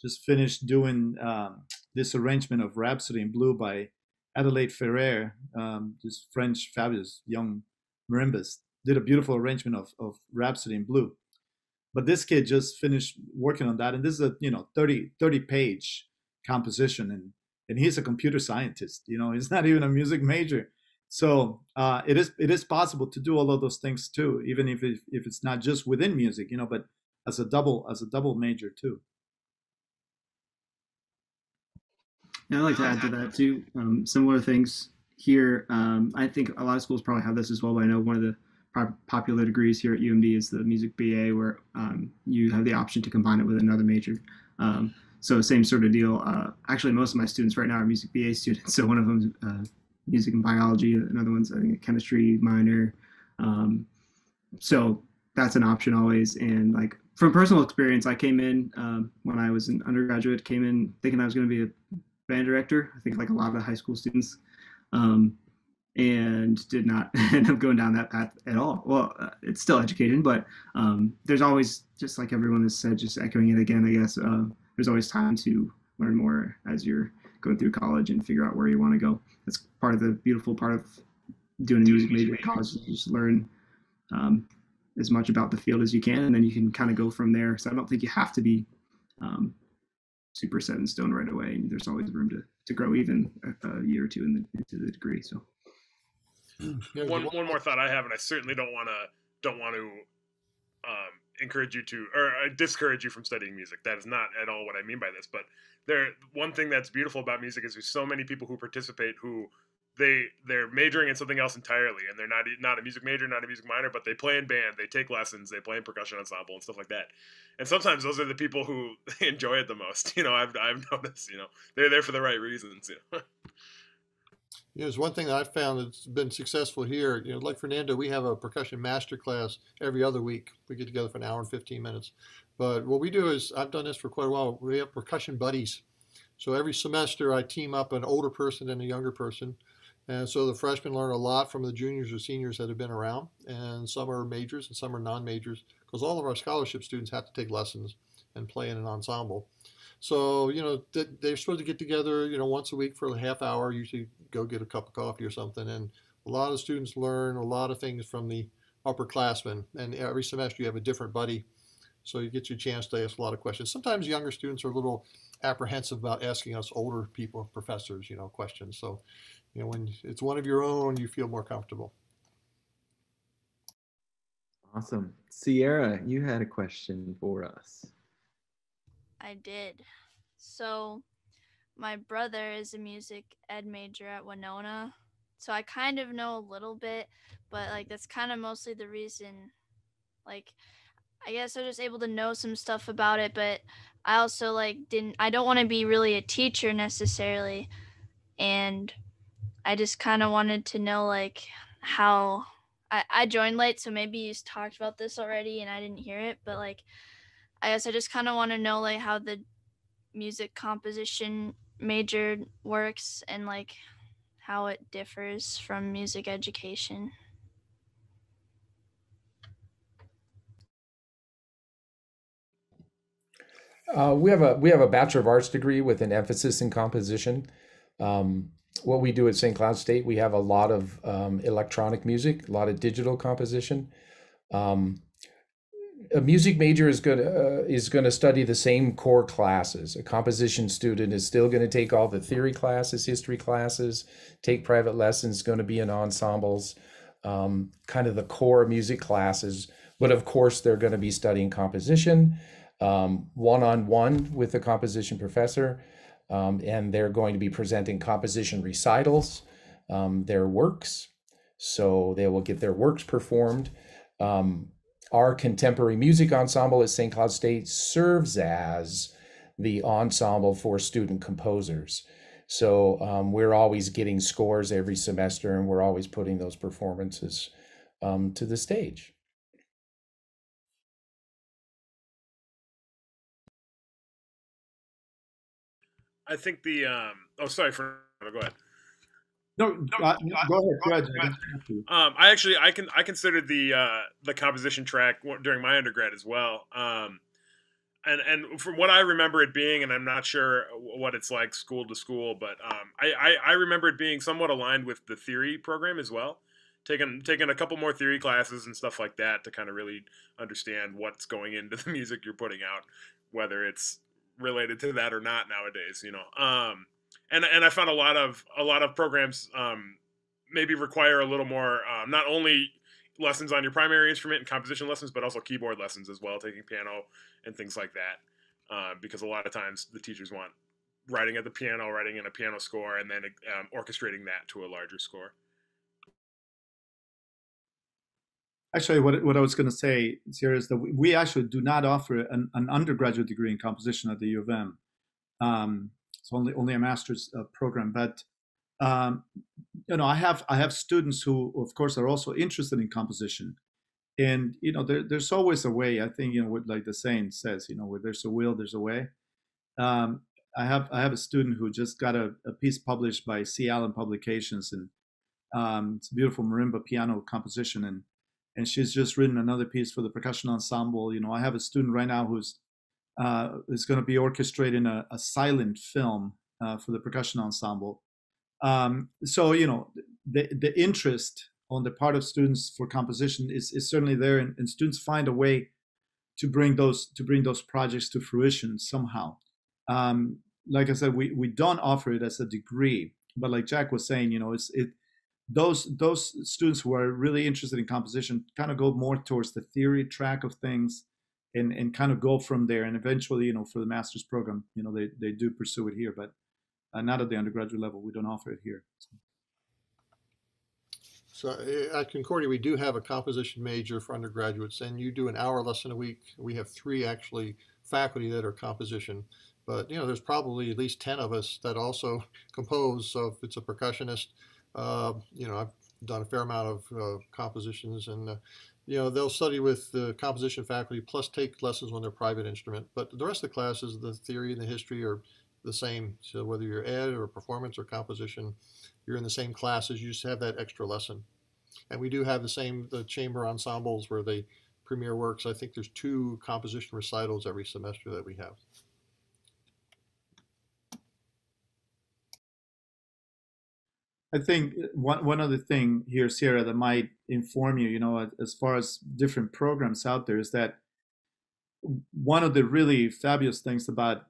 just finished doing um, this arrangement of Rhapsody in Blue by Adelaide Ferrière, um, this French fabulous young marimbist, did a beautiful arrangement of, of Rhapsody in Blue. But this kid just finished working on that, and this is a you know 30 30 page composition, and and he's a computer scientist. You know, he's not even a music major, So uh, it is it is possible to do all of those things too, even if if it's not just within music, you know, but as a double as a double major too. Yeah, I'd like to add to that too. Um, similar things here. Um, I think a lot of schools probably have this as well, but I know one of the popular degrees here at UMD is the music BA, where um, you have the option to combine it with another major. Um, so same sort of deal. Uh, actually, most of my students right now are music BA students. So one of them uh, music and biology, another one's I think a chemistry minor. Um, so that's an option always. And like from personal experience, I came in um, when I was an undergraduate, came in thinking I was going to be a band director. I think like a lot of high school students. Um, and did not end up going down that path at all. Well, uh, it's still education, but um, there's always, just like everyone has said, just echoing it again, I guess, uh, there's always time to learn more as you're going through college and figure out where you want to go. That's part of the beautiful part of doing a music major at college. You just learn um, as much about the field as you can, and then you can kind of go from there. So I don't think you have to be um, super set in stone right away. And there's always room to, to grow even a, a year or two in the, into the degree. So one one more thought I have, and I certainly don't want to don't want to um, encourage you to or uh, discourage you from studying music. That is not at all what I mean by this. But there, one thing that's beautiful about music is there's so many people who participate who they they're majoring in something else entirely, and they're not not a music major, not a music minor, but they play in band, they take lessons, they play in percussion ensemble and stuff like that. And sometimes those are the people who enjoy it the most. You know, I've I've noticed. You know, they're there for the right reasons. You know. One thing that I've found that's been successful here. You know, like Fernando, we have a percussion master class every other week. We get together for an hour and 15 minutes. But what we do is, I've done this for quite a while. We have percussion buddies. So every semester, I team up an older person and a younger person. And so the freshmen learn a lot from the juniors or seniors that have been around. And some are majors and some are non majors because all of our scholarship students have to take lessons and play in an ensemble. So, you know, they're supposed to get together, you know, once a week for a half hour, usually go get a cup of coffee or something. And a lot of students learn a lot of things from the upperclassmen. And every semester you have a different buddy. So you get your chance to ask a lot of questions. Sometimes younger students are a little apprehensive about asking us older people, professors, you know, questions. So, you know, when it's one of your own, you feel more comfortable. Awesome. Sierra, you had a question for us. I did. So, my brother is a music ed major at Winona. So, I kind of know a little bit, but like that's kind of mostly the reason. Like, I guess I was just able to know some stuff about it, but I also like didn't, I don't want to be really a teacher necessarily. And I just kind of wanted to know like how I, I joined late, so maybe you talked about this already and I didn't hear it, but like, I guess I just kind of want to know like how the music composition major works and like how it differs from music education. Uh, we have a we have a bachelor of arts degree with an emphasis in composition. Um, what we do at St. Cloud State, we have a lot of um, electronic music, a lot of digital composition. Um, a music major is going uh, is going to study the same core classes. A composition student is still going to take all the theory classes, history classes, take private lessons, going to be in ensembles, um, kind of the core music classes. But of course, they're going to be studying composition one on one with a composition professor, um, and they're going to be presenting composition recitals, um, their works. So they will get their works performed. Um, our contemporary music ensemble at St. Cloud State serves as the ensemble for student composers. So um, we're always getting scores every semester and we're always putting those performances um, to the stage. I think the um, oh sorry for go ahead. No, uh, go ahead. Go ahead. Um, I actually I can I considered the uh, the composition track during my undergrad as well. Um, and and from what I remember it being, and I'm not sure what it's like school to school, but um, I, I, I remember it being somewhat aligned with the theory program as well. Taking taking a couple more theory classes and stuff like that to kind of really understand what's going into the music you're putting out, whether it's related to that or not nowadays. You know. Um, and and I found a lot of a lot of programs um, maybe require a little more, um, not only lessons on your primary instrument and composition lessons, but also keyboard lessons as well, taking piano and things like that. Uh, because a lot of times the teachers want writing at the piano, writing in a piano score, and then um, orchestrating that to a larger score. Actually, what, what I was going to say here is that we actually do not offer an, an undergraduate degree in composition at the U of M. Um, it's only only a master's uh, program, but um, you know, I have I have students who, of course, are also interested in composition, and you know, there, there's always a way. I think you know, like the saying says, you know, where there's a will, there's a way. Um, I have I have a student who just got a, a piece published by C. Alan Publications, and um, it's a beautiful marimba piano composition, and and she's just written another piece for the percussion ensemble. You know, I have a student right now who's uh, is going to be orchestrating a, a silent film uh, for the percussion ensemble. Um, so you know, the the interest on the part of students for composition is, is certainly there, and, and students find a way to bring those to bring those projects to fruition somehow. Um, like I said, we we don't offer it as a degree, but like Jack was saying, you know, it's it those those students who are really interested in composition kind of go more towards the theory track of things and and kind of go from there and eventually you know for the master's program you know they, they do pursue it here but uh, not at the undergraduate level we don't offer it here so. So eh, at Concordia, we do have a composition major for undergraduates, and you do an hour lesson a week. We have three actually faculty that are composition, but you know there's probably at least ten of us that also compose. So if it's a percussionist, uh, you know, I've done a fair amount of uh, compositions, and uh, you know they'll study with the composition faculty plus take lessons on their private instrument. But the rest of the classes, the theory and the history are the same. So whether you're ed or performance or composition, you're in the same classes. You just have that extra lesson. And we do have the same the chamber ensembles where they premiere works. I think there's two composition recitals every semester that we have. I think uh, one one other thing here, Sierra, that might inform you, you know, as far as different programs out there, is that one of the really fabulous things about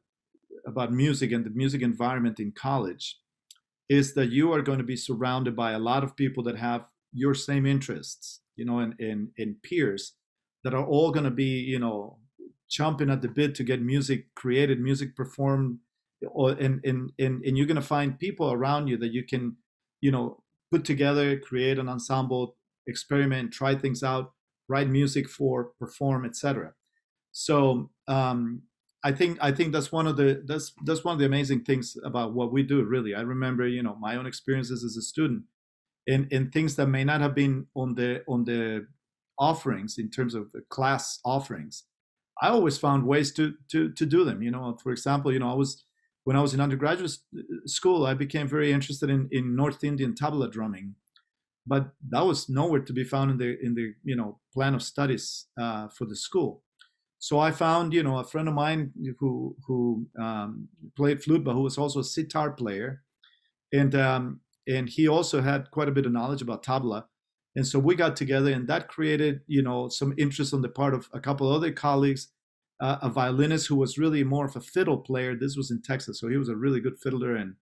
about music and the music environment in college is that you are going to be surrounded by a lot of people that have your same interests, you know, and in, in peers that are all going to be, you know, chomping at the bit to get music created, music performed, or and and and, and you're going to find people around you that you can you know, put together, create an ensemble, experiment, try things out, write music for, perform, etc. So um, I think I think that's one of the that's that's one of the amazing things about what we do. Really, I remember you know my own experiences as a student, in in things that may not have been on the on the offerings in terms of the class offerings. I always found ways to to to do them. You know, for example, you know I was when I was in undergraduate school, I became very interested in, in North Indian tabla drumming, but that was nowhere to be found in the in the you know plan of studies uh, for the school. So I found you know a friend of mine who who um, played flute, but who was also a sitar player, and um, and he also had quite a bit of knowledge about tabla. And so we got together, and that created, you know, some interest on the part of a couple other colleagues uh, a violinist who was really more of a fiddle player. This was in Texas, so he was a really good fiddler, and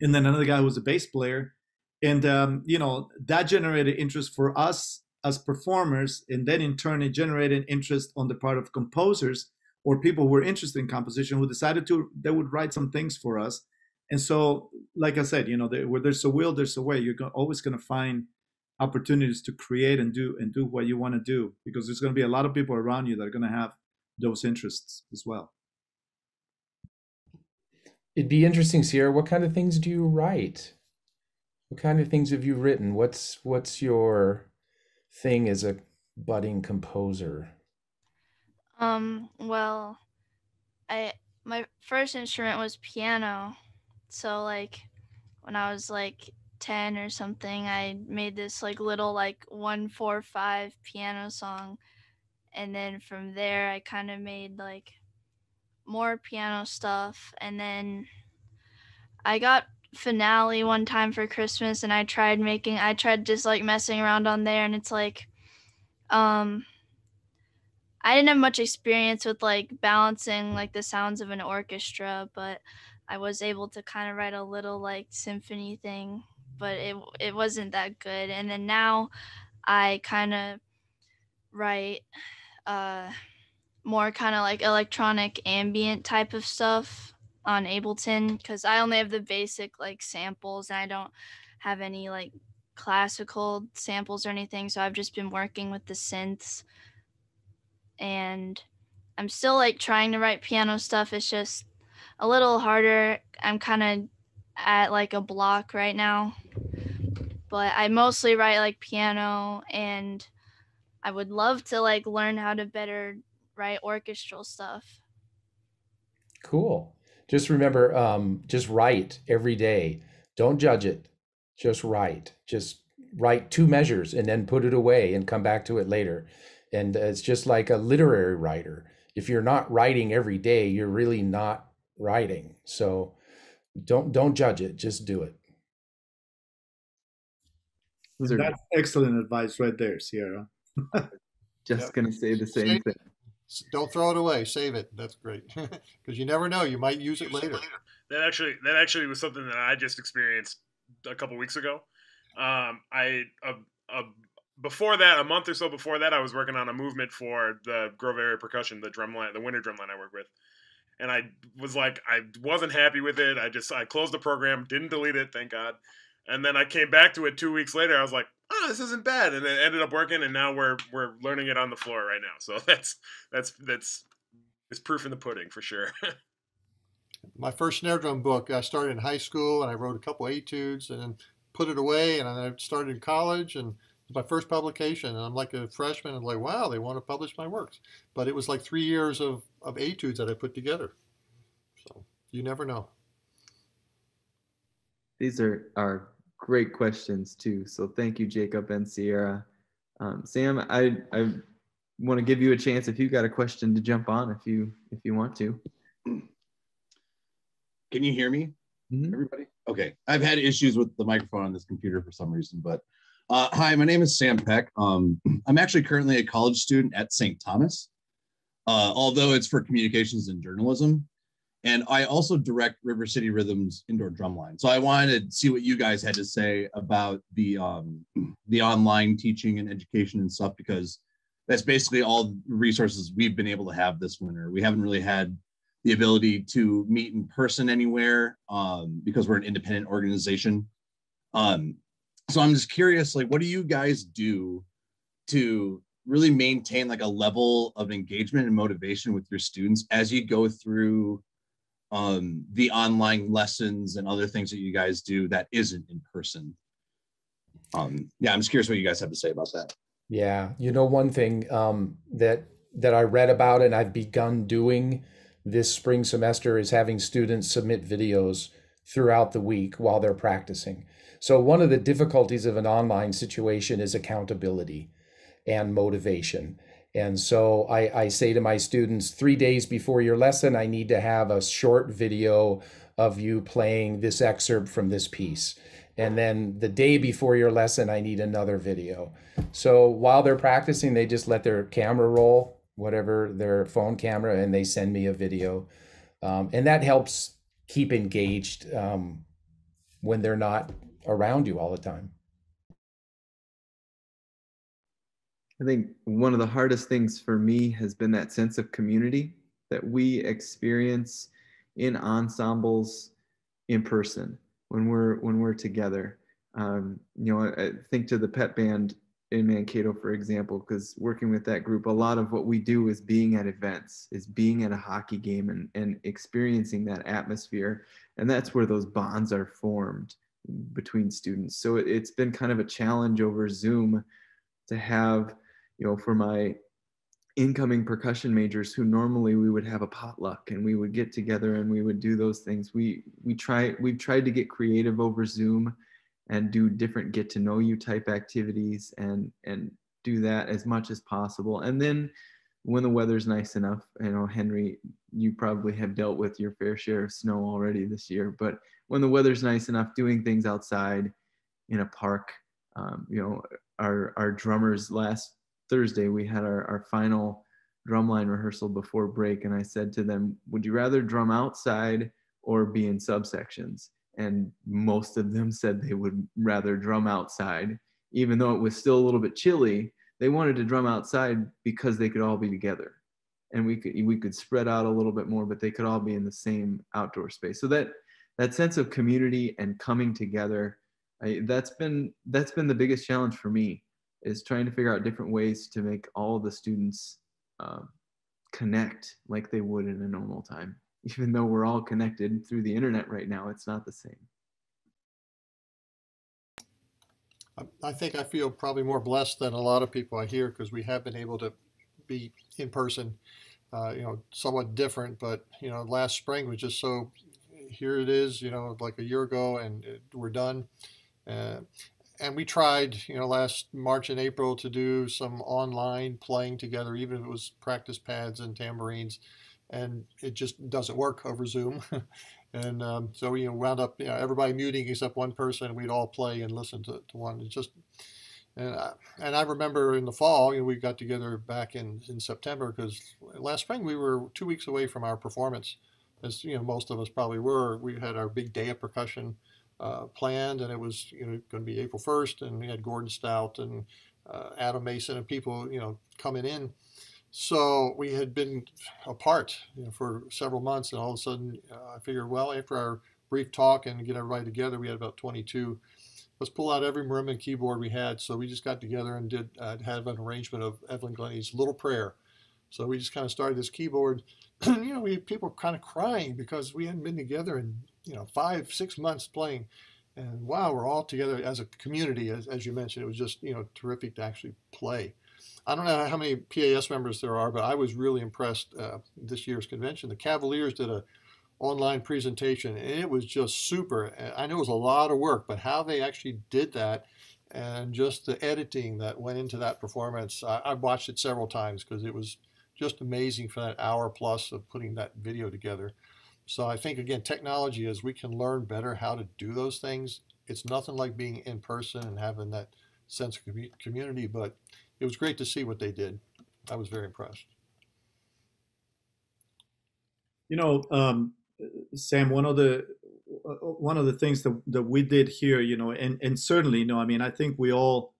and then another guy who was a bass player, and um, you know that generated interest for us as performers, and then in turn it generated interest on the part of composers or people who were interested in composition who decided to they would write some things for us. And so, like I said, you know, where there's a will, there's a way. You're always going to find opportunities to create and do and do what you want to do because there's going to be a lot of people around you that are going to have those interests as well. It'd be interesting, Sierra. What kind of things do you write? What kind of things have you written? What's what's your thing as a budding composer? Um, well, I my first instrument was piano. So like when I was like 10 or something, I made this like little like 145 piano song and then from there I kind of made like more piano stuff and then I got finale one time for Christmas and I tried making I tried just like messing around on there and it's like um I didn't have much experience with like balancing like the sounds of an orchestra but I was able to kind of write a little like symphony thing but it it wasn't that good. And then now I kind of write uh more kind of like electronic ambient type of stuff on Ableton because I only have the basic like samples and I don't have any like classical samples or anything. So I've just been working with the synths and I'm still like trying to write piano stuff. It's just a little harder. I'm kind of at like a block right now. But I mostly write like piano and I would love to like learn how to better write orchestral stuff. Cool. Just remember, um, just write every day. Don't judge it. Just write. Just write two measures and then put it away and come back to it later. And it's just like a literary writer. If you're not writing every day, you're really not writing. So don't don't judge it. Just do it. That's excellent advice right there, Sierra. Just yep. gonna say the same thing. Don't throw it away. Save it. That's great because you never know. You might use it later. That actually that actually was something that I just experienced a couple weeks ago. Um, I uh, uh, before that, a month or so before that, I was working on a movement for the Grove Area Percussion, the drumline, the winter drumline I work with, and I was like, I wasn't happy with it. I just I closed the program, didn't delete it, thank God, and then I came back to it two weeks later. I was like, oh, this isn't bad, and it ended up working, and now we're we're learning it on the floor right now. So that's that's that's it's proof in the pudding for sure. My first snare drum book, I started in high school, and I wrote a couple etudes, and then put it away, and I started in college, and my first publication, and I'm like a freshman, and like, wow, they want to publish my works, but it was like three years of of etudes that I put together. So you never know. These are are great questions too. So thank you, Jacob and Sierra. Um, Sam, I I want to give you a chance if you got a question to jump on if you if you want to. Can you hear me, mm-hmm. everybody? Okay, I've had issues with the microphone on this computer for some reason, but uh, hi, my name is Sam Peck. Um, I'm actually currently a college student at St. Thomas, uh, although it's for communications and journalism. And I also direct River City Rhythms indoor drumline. So I wanted to see what you guys had to say about the um, the online teaching and education and stuff because that's basically all resources we've been able to have this winter. We haven't really had the ability to meet in person anywhere um, because we're an independent organization. Um, so I'm just curious, like, what do you guys do to really maintain like a level of engagement and motivation with your students as you go through um, the online lessons and other things that you guys do that isn't in person. Um, yeah, I'm just curious what you guys have to say about that. Yeah, you know, one thing um, that that I read about and I've begun doing this spring semester is having students submit videos throughout the week while they're practicing. So one of the difficulties of an online situation is accountability and motivation. And so I, I say to my students, three days before your lesson, I need to have a short video of you playing this excerpt from this piece. And then the day before your lesson, I need another video. So while they're practicing, they just let their camera roll, whatever their phone camera, and they send me a video. Um, and that helps keep engaged um, when they're not around you all the time. I think one of the hardest things for me has been that sense of community that we experience in ensembles in person when we're when we're together. Um, you know, I, I think to the pep band in Mankato, for example, because working with that group, a lot of what we do is being at events, is being at a hockey game and, and experiencing that atmosphere. And that's where those bonds are formed between students. So it, it's been kind of a challenge over Zoom to have you know, for my incoming percussion majors who normally we would have a potluck and we would get together and we would do those things. We we try we've tried to get creative over Zoom and do different get to know you type activities and and do that as much as possible. And then when the weather's nice enough, you know, Henry, you probably have dealt with your fair share of snow already this year, but when the weather's nice enough, doing things outside in a park, um, you know, our, our drummers last Thursday, we had our, our final drumline rehearsal before break, and I said to them, Would you rather drum outside or be in subsections? and most of them said they would rather drum outside. Even though it was still a little bit chilly they wanted to drum outside because they could all be together. And we could we could spread out a little bit more but they could all be in the same outdoor space. So that that sense of community and coming together I, that's been that's been the biggest challenge for me is trying to figure out different ways to make all the students uh, connect like they would in a normal time even though we're all connected through the internet right now it's not the same I think I feel probably more blessed than a lot of people I hear because we have been able to be in person, uh, you know, somewhat different. But you know, last spring was just so. Here it is, you know, like a year ago, and it, we're done. Uh, and we tried, you know, last March and April to do some online playing together, even if it was practice pads and tambourines, and it just doesn't work over Zoom. And um, so we you know, wound up, you know, everybody muting except one person. We'd all play and listen to, to one. It's just, and I, and I remember in the fall, you know, we got together back in, in September because last spring we were two weeks away from our performance, as you know, most of us probably were. We had our big day of percussion uh, planned, and it was you know going to be April 1st, and we had Gordon Stout and uh, Adam Mason and people you know coming in. So we had been apart you know, for several months, and all of a sudden, uh, I figured, well, after our brief talk and get everybody together, we had about 22. Let's pull out every marimba keyboard we had. So we just got together and did uh, have an arrangement of Evelyn Glennie's Little Prayer. So we just kind of started this keyboard. you know, we had people kind of crying because we hadn't been together in you know five, six months playing. And wow, we're all together as a community, as, as you mentioned. It was just you know terrific to actually play. I don't know how many PAS members there are, but I was really impressed uh, this year's convention. The Cavaliers did a online presentation, and it was just super. I know it was a lot of work, but how they actually did that and just the editing that went into that performance, I, I watched it several times because it was just amazing for that hour plus of putting that video together. So I think again, technology is we can learn better how to do those things. It's nothing like being in person and having that sense of community, but it was great to see what they did. I was very impressed. You know, um, Sam, one of the one of the things that, that we did here, you know, and, and certainly, you know, I mean, I think we all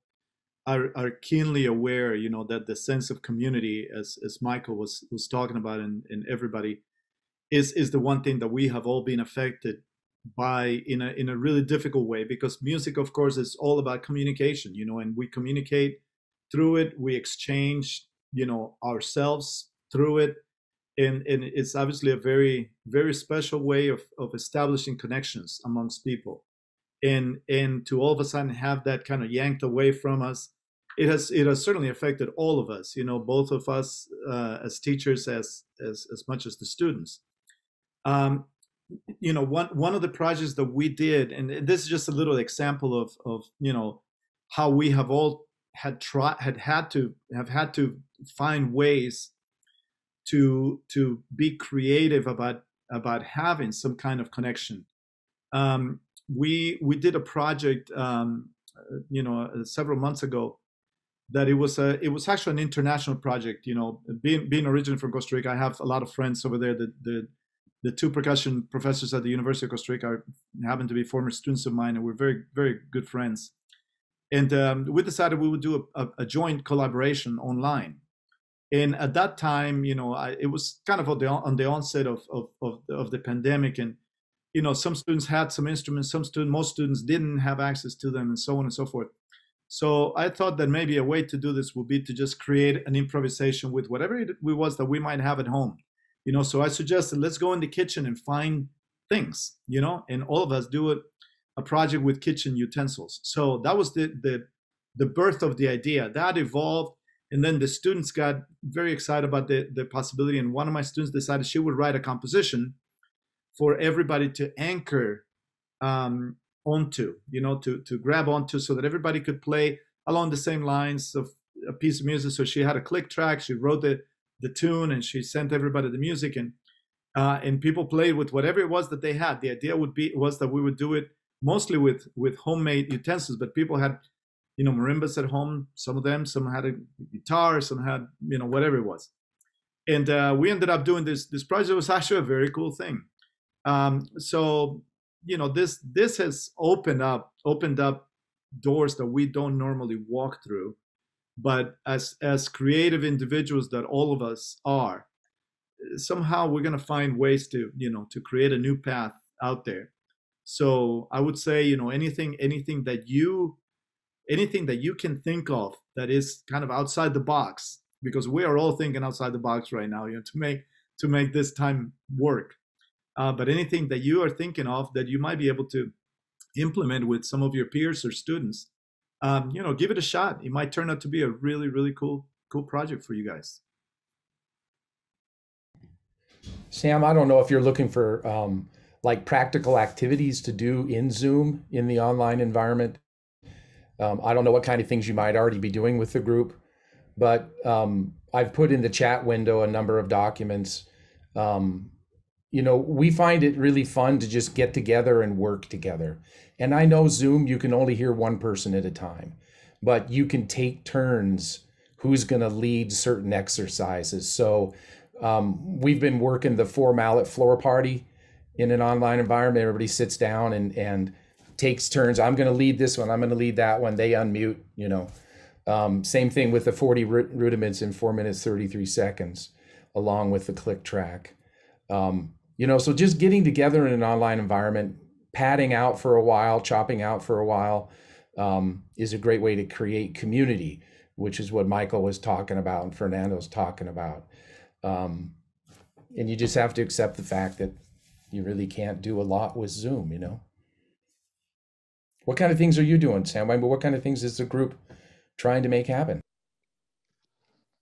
are, are keenly aware, you know, that the sense of community, as, as Michael was, was talking about, and, and everybody, is is the one thing that we have all been affected by in a in a really difficult way because music, of course, is all about communication, you know, and we communicate through it we exchange you know ourselves through it and, and it's obviously a very very special way of, of establishing connections amongst people. And and to all of a sudden have that kind of yanked away from us it has it has certainly affected all of us you know both of us uh, as teachers as as as much as the students um, you know one one of the projects that we did and this is just a little example of of you know how we have all had tried had had to have had to find ways to to be creative about about having some kind of connection. Um, we we did a project, um, you know, uh, several months ago that it was a it was actually an international project. You know, being being originally from Costa Rica, I have a lot of friends over there. The the the two percussion professors at the University of Costa Rica are, happen to be former students of mine, and we're very very good friends. And um, we decided we would do a, a, joint collaboration online. And at that time, you know, I, it was kind of on the, on the onset of, of, of, of the pandemic. And, you know, some students had some instruments, some students, most students didn't have access to them and so on and so forth. So I thought that maybe a way to do this would be to just create an improvisation with whatever it was that we might have at home. You know, so I suggested let's go in the kitchen and find things, you know, and all of us do it a project with kitchen utensils. So that was the the the birth of the idea. That evolved, and then the students got very excited about the the possibility. And one of my students decided she would write a composition for everybody to anchor um, onto, you know, to to grab onto, so that everybody could play along the same lines of a piece of music. So she had a click track. She wrote the the tune, and she sent everybody the music, and uh, and people played with whatever it was that they had. The idea would be was that we would do it mostly with with homemade utensils, but people had you know marimbas at home. Some of them, some had a guitar, some had you know whatever it was, and uh, we ended up doing this this project. It was actually a very cool thing. Um, so you know this this has opened up opened up doors that we don't normally walk through but as as creative individuals that all of us are somehow we're going to find ways to you know to create a new path out there. So i would say you know anything anything that you anything that you can think of that is kind of outside the box because we are all thinking outside the box right now you know to make to make this time work. Uh, but anything that you are thinking of that you might be able to implement with some of your peers or students um, you know give it a shot. It might turn out to be a really really cool cool project for you guys. Sam i don't know if you're looking for um, like practical activities to do in zoom in the online environment. Um, i don't know what kind of things you might already be doing with the group but um, i've put in the chat window a number of documents. Um, you know, we find it really fun to just get together and work together. And I know Zoom, you can only hear one person at a time, but you can take turns who's going to lead certain exercises. So um, we've been working the four mallet floor party in an online environment. Everybody sits down and, and takes turns. I'm going to lead this one. I'm going to lead that one. They unmute, you know. Um, same thing with the 40 rudiments in four minutes, 33 seconds, along with the click track. Um, you know so just getting together in an online environment padding out for a while chopping out for a while um, is a great way to create community which is what michael was talking about and fernando's talking about. Um, and you just have to accept the fact that you really can't do a lot with zoom you know? What kind of things are you doing sam? What kind of things is the group trying to make happen?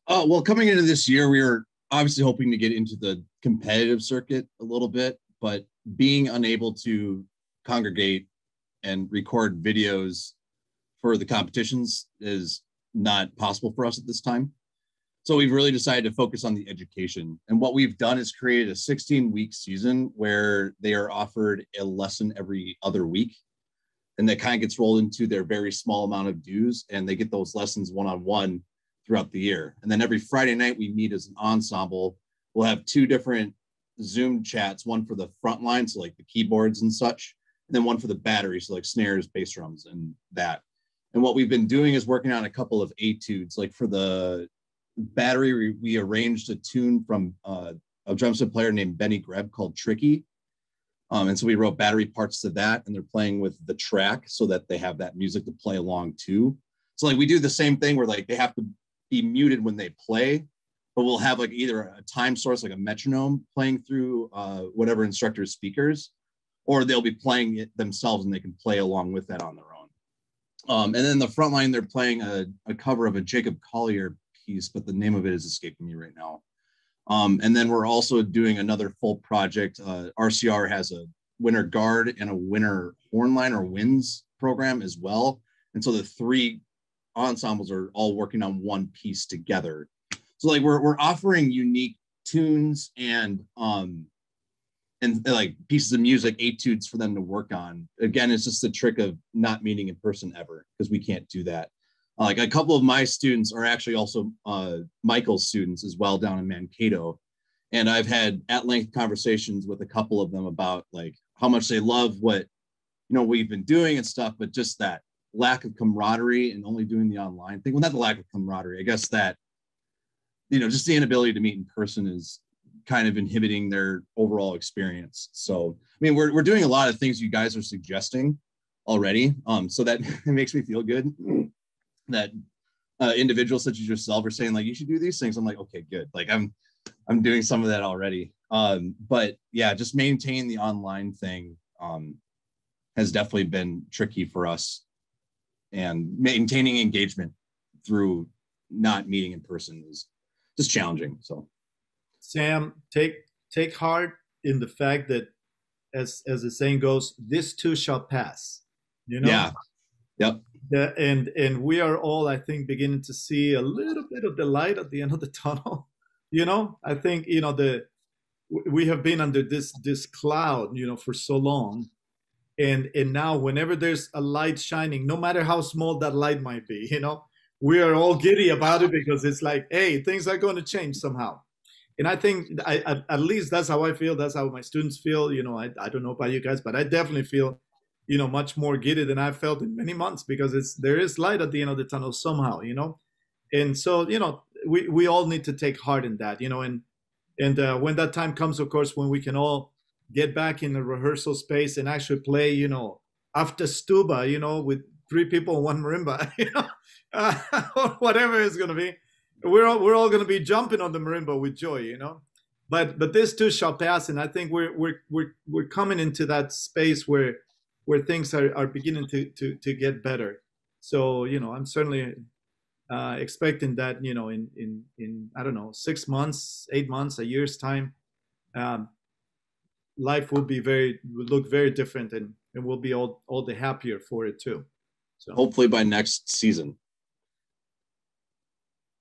Oh well coming into this year we were obviously hoping to get into the competitive circuit a little bit, but being unable to congregate and record videos for the competitions is not possible for us at this time. So we've really decided to focus on the education. And what we've done is created a 16 week season where they are offered a lesson every other week. And that kind of gets rolled into their very small amount of dues. And they get those lessons one on one throughout the year. And then every Friday night, we meet as an ensemble. We'll have two different Zoom chats, one for the front line, so like the keyboards and such, and then one for the battery, so like snares, bass drums, and that. And what we've been doing is working on a couple of etudes. Like for the battery, we, we arranged a tune from uh, a drum set player named Benny Greb called Tricky. Um, and so we wrote battery parts to that, and they're playing with the track so that they have that music to play along to. So like we do the same thing where like they have to be muted when they play, but we'll have like either a time source, like a metronome playing through uh, whatever instructor's speakers, or they'll be playing it themselves and they can play along with that on their own. Um, and then the front line, they're playing a, a cover of a Jacob Collier piece, but the name of it is escaping me right now. Um, and then we're also doing another full project. Uh, RCR has a winter guard and a winter horn line or winds program as well. And so the three ensembles are all working on one piece together. So like we're we're offering unique tunes and um and like pieces of music, etudes for them to work on. Again, it's just the trick of not meeting in person ever because we can't do that. Like a couple of my students are actually also uh, Michael's students as well down in Mankato, and I've had at length conversations with a couple of them about like how much they love what you know we've been doing and stuff, but just that lack of camaraderie and only doing the online thing. Well, not the lack of camaraderie. I guess that, you know, just the inability to meet in person is kind of inhibiting their overall experience. So, I mean, we're, we're doing a lot of things you guys are suggesting already. Um, so that it makes me feel good that uh, individuals such as yourself are saying like, you should do these things. I'm like, okay, good. Like I'm, I'm doing some of that already. Um, but yeah, just maintain the online thing um, has definitely been tricky for us and maintaining engagement through not meeting in person is just challenging. So, Sam, take take heart in the fact that, as as the saying goes, this too shall pass. You know. Yeah. Yep. The, and and we are all, I think, beginning to see a little bit of the light at the end of the tunnel. You know, I think you know the we have been under this this cloud, you know, for so long, and and now whenever there's a light shining no matter how small that light might be you know we are all giddy about it because it's like hey things are going to change somehow and I think I, at, least that's how I feel. That's how my students feel. You know, I, I don't know about you guys, but I definitely feel, you know, much more giddy than I've felt in many months because it's there is light at the end of the tunnel somehow, you know, and so you know we we all need to take heart in that, you know, and and uh, when that time comes, of course, when we can all get back in the rehearsal space and actually play, you know, after Stuba, you know, with three people one marimba, you know, uh, whatever it's gonna be we're all, we're all going to be jumping on the marimba with joy, you know. But but this too shall pass, and I think we're we're we're we're coming into that space where where things are, are beginning to, to to get better. So you know, I'm certainly uh, expecting that you know in in in I don't know six months, eight months, a year's time, um, life will be very will look very different, and and we'll be all all the happier for it too. So hopefully by next season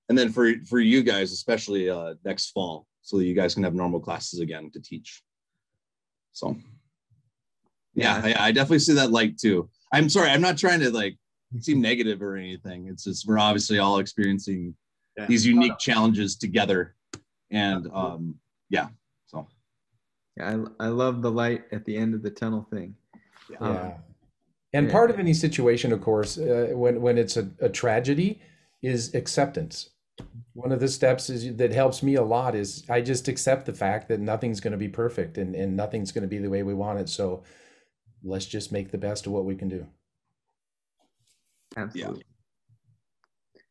and then for for you guys, especially uh, next fall, so that you guys can have normal classes again to teach. So, yeah, yeah, I definitely see that light too. I'm sorry, I'm not trying to like seem negative or anything. It's just we're obviously all experiencing yeah. these unique challenges together, and um, yeah, so. Yeah, I, I love the light at the end of the tunnel thing. Yeah. Um, and part of any situation, of course, uh, when when it's a, a tragedy, is acceptance one of the steps is that helps me a lot is I just accept the fact that nothing's going to be perfect and, and nothing's going to be the way we want it. So let's just make the best of what we can do. Absolutely. Yeah.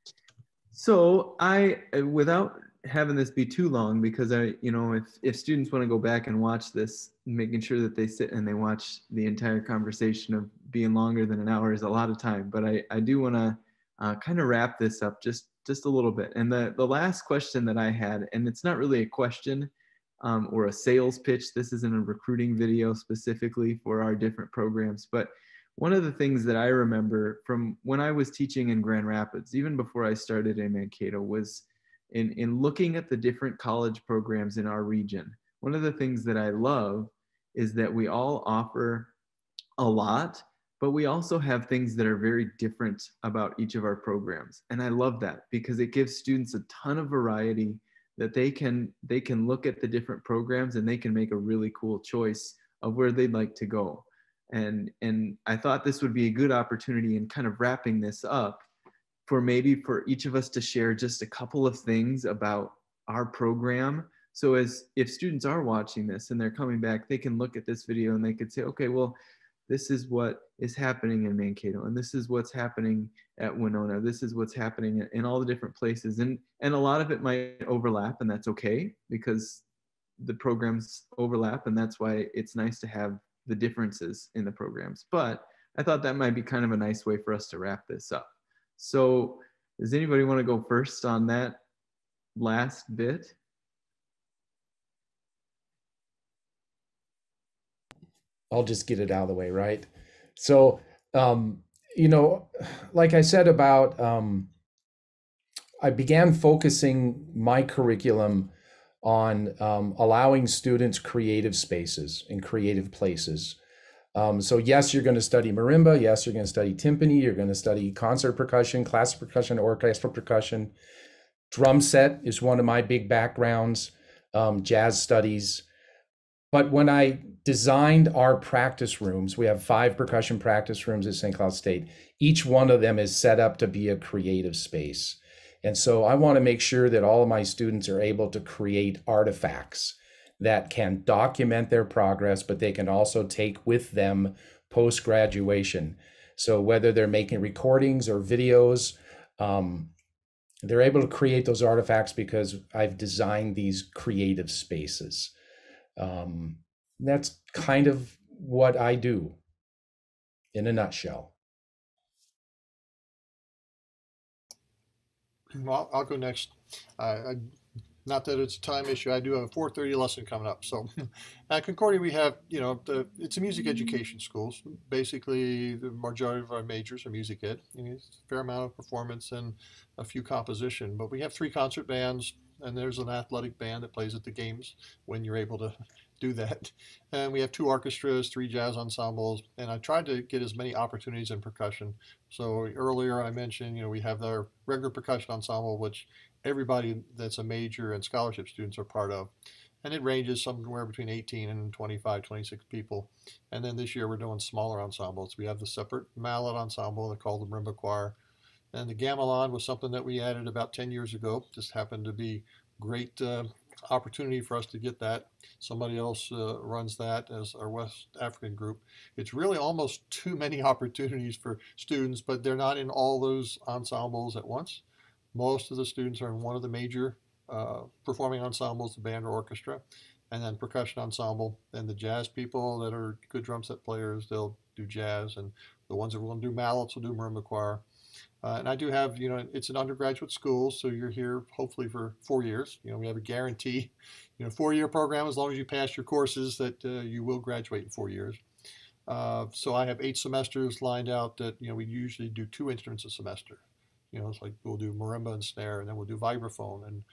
So I, without having this be too long, because I, you know, if if students want to go back and watch this, making sure that they sit and they watch the entire conversation of being longer than an hour is a lot of time. But I I do want to uh, kind of wrap this up just just a little bit. And the, the last question that I had, and it's not really a question um, or a sales pitch. This isn't a recruiting video specifically for our different programs. But one of the things that I remember from when I was teaching in Grand Rapids, even before I started in Mankato, was in, in looking at the different college programs in our region. One of the things that I love is that we all offer a lot but we also have things that are very different about each of our programs. And i love that because it gives students a ton of variety that they can they can look at the different programs and they can make a really cool choice of where they'd like to go. And and i thought this would be a good opportunity in kind of wrapping this up for maybe for each of us to share just a couple of things about our program. So as if students are watching this and they're coming back they can look at this video and they could say okay well this is what is happening in Mankato, and this is what's happening at Winona. This is what's happening in all the different places, and and a lot of it might overlap, and that's okay because the programs overlap, and that's why it's nice to have the differences in the programs. But I thought that might be kind of a nice way for us to wrap this up. So, does anybody want to go first on that last bit? I'll just get it out of the way, right? So, um, you know, like I said about, um, I began focusing my curriculum on um, allowing students creative spaces and creative places. Um, so yes, you're going to study marimba. Yes, you're going to study timpani. You're going to study concert percussion, classical percussion, orchestral percussion. Drum set is one of my big backgrounds. Um, jazz studies. But when I designed our practice rooms, we have five percussion practice rooms at St. Cloud State. Each one of them is set up to be a creative space. And so I want to make sure that all of my students are able to create artifacts that can document their progress, but they can also take with them post graduation. So whether they're making recordings or videos, um, they're able to create those artifacts because I've designed these creative spaces. Um, that's kind of what I do in a nutshell. Well, I'll go next. Uh, I, not that it's a time issue. I do have a 4:30 lesson coming up. So at Concordia, we have you know the, it's a music education school. Basically, the majority of our majors are music ed. You know, a fair amount of performance and a few composition. But we have three concert bands, and there's an athletic band that plays at the games when you're able to do that. And we have two orchestras, three jazz ensembles, and I tried to get as many opportunities in percussion. So earlier I mentioned, you know, we have our regular percussion ensemble, which everybody that's a major and scholarship students are part of. And it ranges somewhere between 18 and 25, 26 people. And then this year we're doing smaller ensembles. We have the separate mallet ensemble, they call the marimba choir. And the gamelan was something that we added about 10 years ago. Just happened to be great uh, opportunity for us to get that. Somebody else uh, runs that as our West African group. It's really almost too many opportunities for students, but they're not in all those ensembles at once. Most of the students are in one of the major uh, performing ensembles, the band or orchestra, and then percussion ensemble. And the jazz people that are good drum set players, they'll do jazz, and the ones that will do mallets will do marimba choir. Uh, and I do have, you know, it's an undergraduate school, so you're here hopefully for four years. You know, we have a guarantee, you know, four-year program as long as you pass your courses that uh, you will graduate in four years. Uh, so I have eight semesters lined out that, you know, we usually do two instruments a semester. You know, it's like we'll do marimba and snare, and then we'll do vibraphone. And,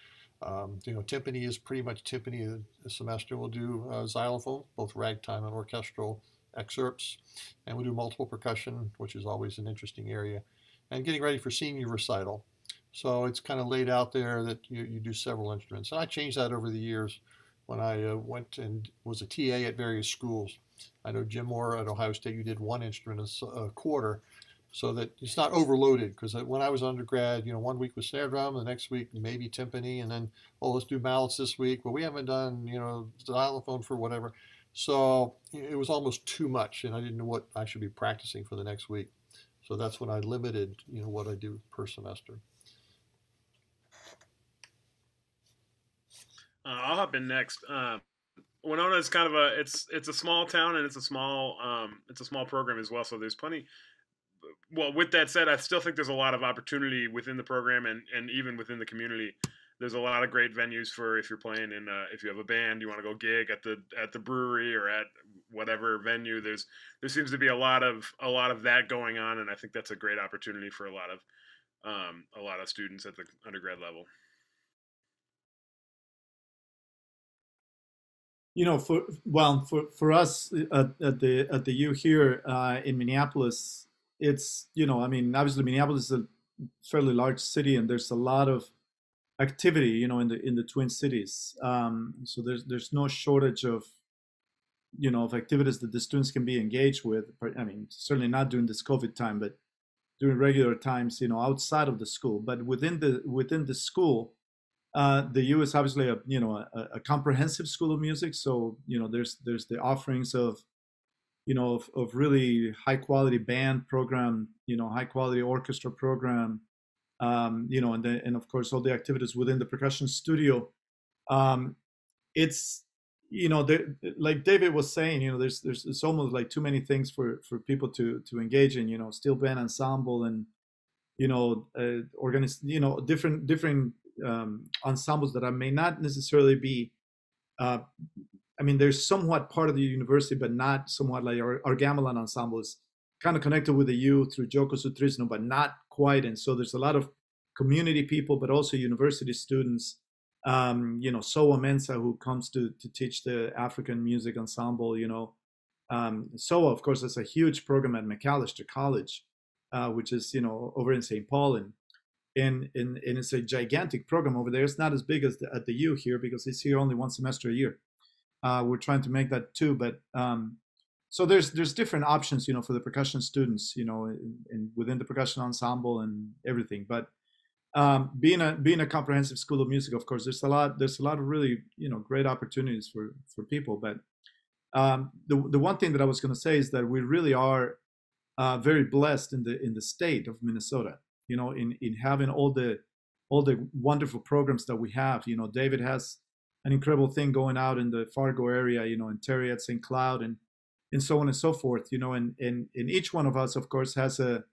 um, you know, timpani is pretty much timpani a semester. We'll do uh, xylophone, both ragtime and orchestral excerpts. And we'll do multiple percussion, which is always an interesting area and getting ready for senior recital. So it's kind of laid out there that you, you do several instruments. And I changed that over the years when I uh, went and was a TA at various schools. I know Jim Moore at Ohio State, you did one instrument a, a quarter so that it's not overloaded. Because when I was undergrad, you know, one week was snare drum, the next week maybe timpani, and then, oh, let's do mallets this week. Well, we haven't done, you know, xylophone for whatever. So it was almost too much, and I didn't know what I should be practicing for the next week. So that's when I limited, you know, what I do per semester. Uh, I'll hop in next. Uh, Winona is kind of a it's it's a small town and it's a small um, it's a small program as well. So there's plenty. Well, with that said, I still think there's a lot of opportunity within the program and and even within the community there's a lot of great venues for if you're playing in uh, if you have a band you want to go gig at the at the brewery or at whatever venue there's there seems to be a lot of a lot of that going on and i think that's a great opportunity for a lot of um, a lot of students at the undergrad level. You know for well for for us uh, at, at the at the u here uh, in minneapolis it's you know i mean obviously minneapolis is a fairly large city and there's a lot of activity, you know, in the in the Twin Cities. Um, so there's there's no shortage of, you know, of activities that the students can be engaged with. I mean, certainly not during this COVID time, but during regular times, you know, outside of the school. But within the within the school, uh, the U is obviously a you know a, a, comprehensive school of music. So you know, there's there's the offerings of you know of, of really high quality band program, you know, high quality orchestra program um, you know, and the, and of course all the activities within the percussion studio. Um, it's you know, like David was saying, you know, there's there's it's almost like too many things for for people to to engage in. You know, steel band ensemble and you know, uh, you know, different different um, ensembles that I may not necessarily be. Uh, I mean, they're somewhat part of the university, but not somewhat like our, our gamelan ensemble is kind of connected with the U through Joko Sutrisno, but not quite. And so there's a lot of community people, but also university students. Um, you know, Sowah Mensah, who comes to to teach the African music ensemble. You know, um, Sowah, of course, has a huge program at Macalester College, uh, which is you know over in St. Paul, and and, and, and it's a gigantic program over there. It's not as big as the, at the U here because it's here only one semester a year. Uh, we're trying to make that too, but um, so there's there's different options you know for the percussion students you know in within the percussion ensemble and everything but um, being a being a comprehensive school of music of course there's a lot there's a lot of really you know great opportunities for for people but um, the the one thing that I was going to say is that we really are uh, very blessed in the in the state of Minnesota you know in in having all the all the wonderful programs that we have you know David has an incredible thing going out in the Fargo area you know in Terry at St. Cloud and and so on and so forth you know and and, and each one of us of course has a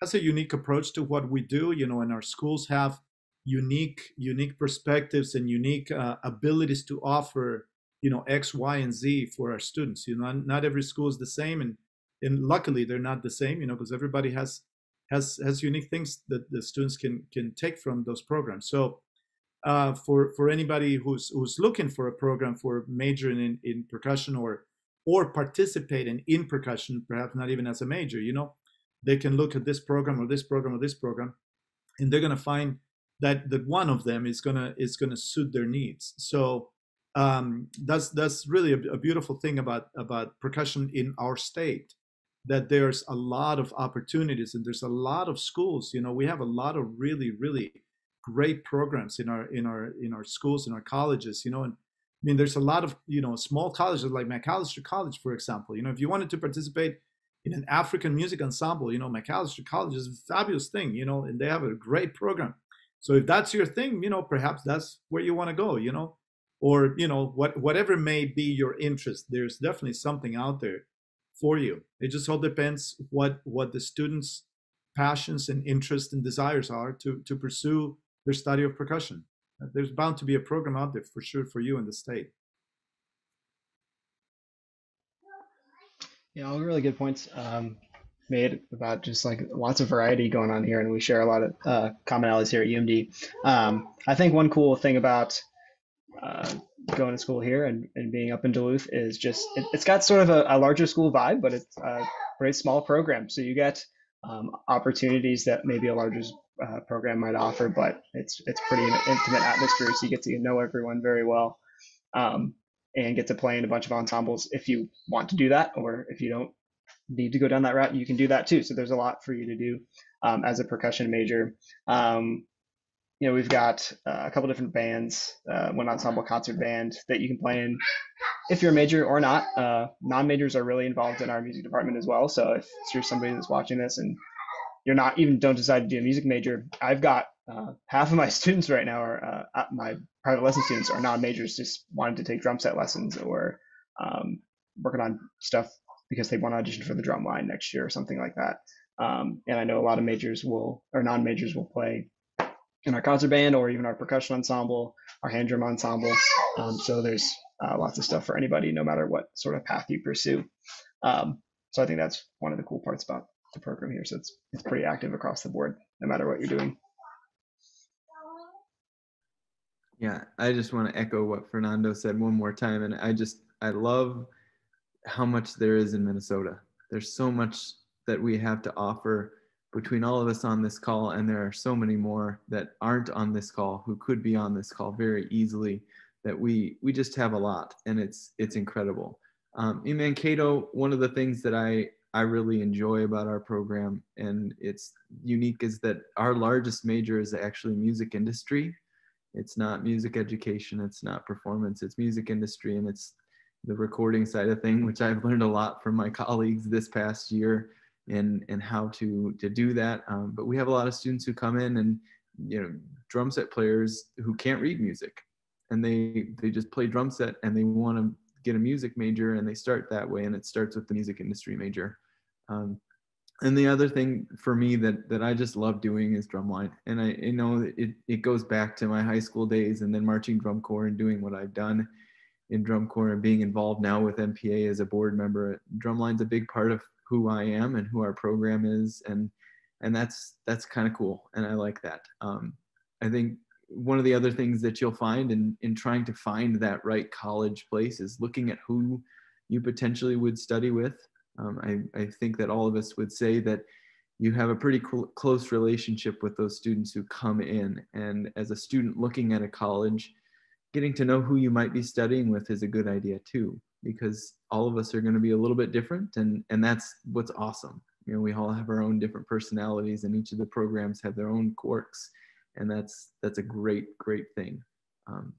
has a unique approach to what we do you know and our schools have unique unique perspectives and unique uh, abilities to offer you know x y and z for our students you know not, every school is the same and and luckily they're not the same you know because everybody has has has unique things that the students can can take from those programs. So uh, for for anybody who's who's looking for a program for majoring in, in percussion or or participate in, in percussion, perhaps not even as a major, you know, they can look at this program or this program or this program, and they're going to find that that one of them is gonna is gonna suit their needs. So um, that's that's really a, a, beautiful thing about about percussion in our state that there's a lot of opportunities and there's a lot of schools you know? We have a lot of really really great programs in our in our in our schools in our colleges you know? And i mean there's a lot of you know small colleges like macalester college for example. You know if you wanted to participate in an african music ensemble you know macalester college is a fabulous thing you know and they have a great program. So if that's your thing you know perhaps that's where you want to go you know? Or you know what whatever may be your interest there's definitely something out there for you. It just all depends what what the students passions and interests and desires are to to pursue their study of percussion there's bound to be a program out there for sure for you in the state yeah all really good points um, made about just like lots of variety going on here and we share a lot of uh, commonalities here at umd um, i think one cool thing about uh, going to school here and, and being up in Duluth is just it, has got sort of a, a, larger school vibe, but it's a very small program. So you get um, opportunities that maybe a larger uh, program might offer, but it's it's pretty intimate atmosphere. So you get to know everyone very well, um, and get to play in a bunch of ensembles if you want to do that, or if you don't need to go down that route, you can do that too. So there's a lot for you to do um, as a percussion major. Um, you know, we've got uh, a couple different bands, uh, one ensemble concert band that you can play in if you're a major or not. Uh, non-majors are really involved in our music department as well. So if you're somebody that's watching this and you're not even don't decide to do a music major, I've got uh, half of my students right now are uh, my private lesson students are non-majors, just wanting to take drum set lessons or um, working on stuff because they want to audition for the drum line next year or something like that. Um, and I know a lot of majors will or non-majors will play in our concert band or even our percussion ensemble, our hand drum ensemble. Um, so there's uh, lots of stuff for anybody, no matter what sort of path you pursue. Um, so I think that's one of the cool parts about the program here. So it's it's pretty active across the board, no matter what you're doing. Yeah, I just want to echo what Fernando said one more time, and I just I love how much there is in Minnesota. There's so much that we have to offer between all of us on this call, and there are so many more that aren't on this call who could be on this call very easily. That we we just have a lot, and it's it's incredible. Um, in Mankato, one of the things that I I really enjoy about our program, and it's unique, is that our largest major is actually music industry. It's not music education, it's not performance, it's music industry, and it's the recording side of thing, which I've learned a lot from my colleagues this past year and and how to to do that. Um, but we have a lot of students who come in and you know drum set players who can't read music, and they they just play drum set and they want to get a music major and they start that way and it starts with the music industry major. Um, and the other thing for me that that I just love doing is drumline, and I know it it goes back to my high school days and then marching drum corps and doing what I've done in drum corps and being involved now with MPA as a board member. Drumline's a big part of who I am and who our program is, and and that's that's kind of cool, and I like that. Um, I think one of the other things that you'll find in in trying to find that right college place is looking at who you potentially would study with. Um, I, I think that all of us would say that you have a pretty cl- close relationship with those students who come in. And as a student looking at a college, getting to know who you might be studying with is a good idea too because all of us are going to be a little bit different and and that's what's awesome you know we all have our own different personalities and each of the programs have their own quirks and that's that's a great great thing. Um,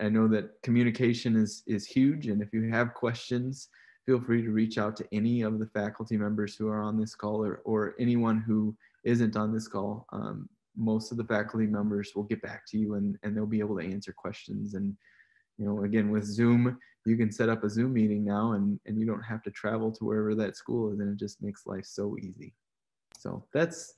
i know that communication is is huge and if you have questions feel free to reach out to any of the faculty members who are on this call or, or anyone who isn't on this call. Um, most of the faculty members will get back to you and, and they'll be able to answer questions. And you know again with zoom you can set up a zoom meeting now and and you don't have to travel to wherever that school is and it just makes life so easy. So that's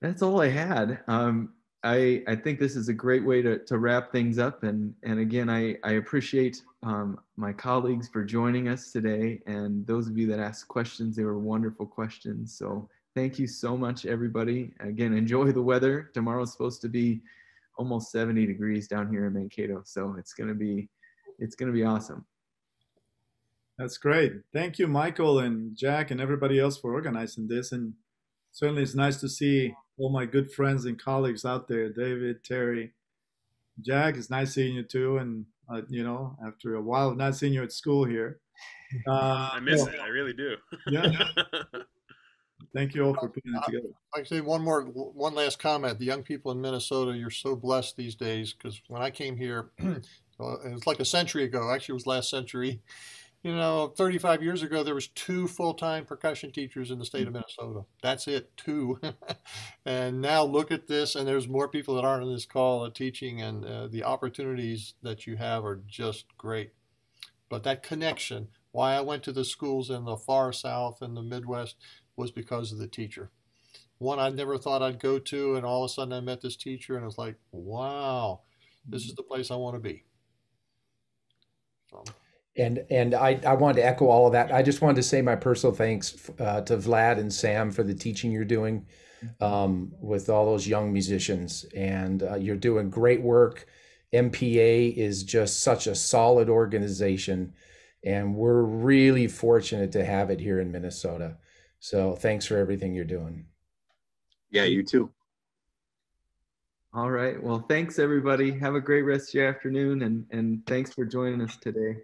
that's all i had. Um, I, I think this is a great way to, to wrap things up. And, and again, I, I appreciate um, my colleagues for joining us today. And those of you that asked questions, they were wonderful questions. So thank you so much, everybody. Again, enjoy the weather. Tomorrow's supposed to be almost 70 degrees down here in Mankato. So it's going to be, it's going to be awesome. That's great. Thank you, Michael and Jack and everybody else for organizing this. And certainly it's nice to see all my good friends and colleagues out there. David, Terry, Jack, it's nice seeing you too. And, uh, you know, after a while of not seeing you at school here. Uh, I miss it. I really do. yeah. Thank you all for putting it together. I say one more, one last comment. The young people in Minnesota, you're so blessed these days because when I came here, it was like a century ago. Actually, it was last century. You know, 35 years ago, there was two full-time percussion teachers in the state of mm. Minnesota. That's it, two. and now look at this, and there's more people that aren't on this call uh, teaching, and uh, the opportunities that you have are just great. But that connection, why I went to the schools in the far south and the Midwest, was because of the teacher. One I never thought I'd go to, and all of a sudden I met this teacher, and it was like, wow, this is mm. the place I want to be. So and and I, I wanted to echo all of that. I just wanted to say my personal thanks uh, to Vlad and Sam for the teaching you're doing um, with all those young musicians, and uh, you're doing great work. MPA is just such a solid organization, and we're really fortunate to have it here in Minnesota. So thanks for everything you're doing. Yeah, you too. All right. Well, thanks everybody. Have a great rest of your afternoon, and and thanks for joining us today.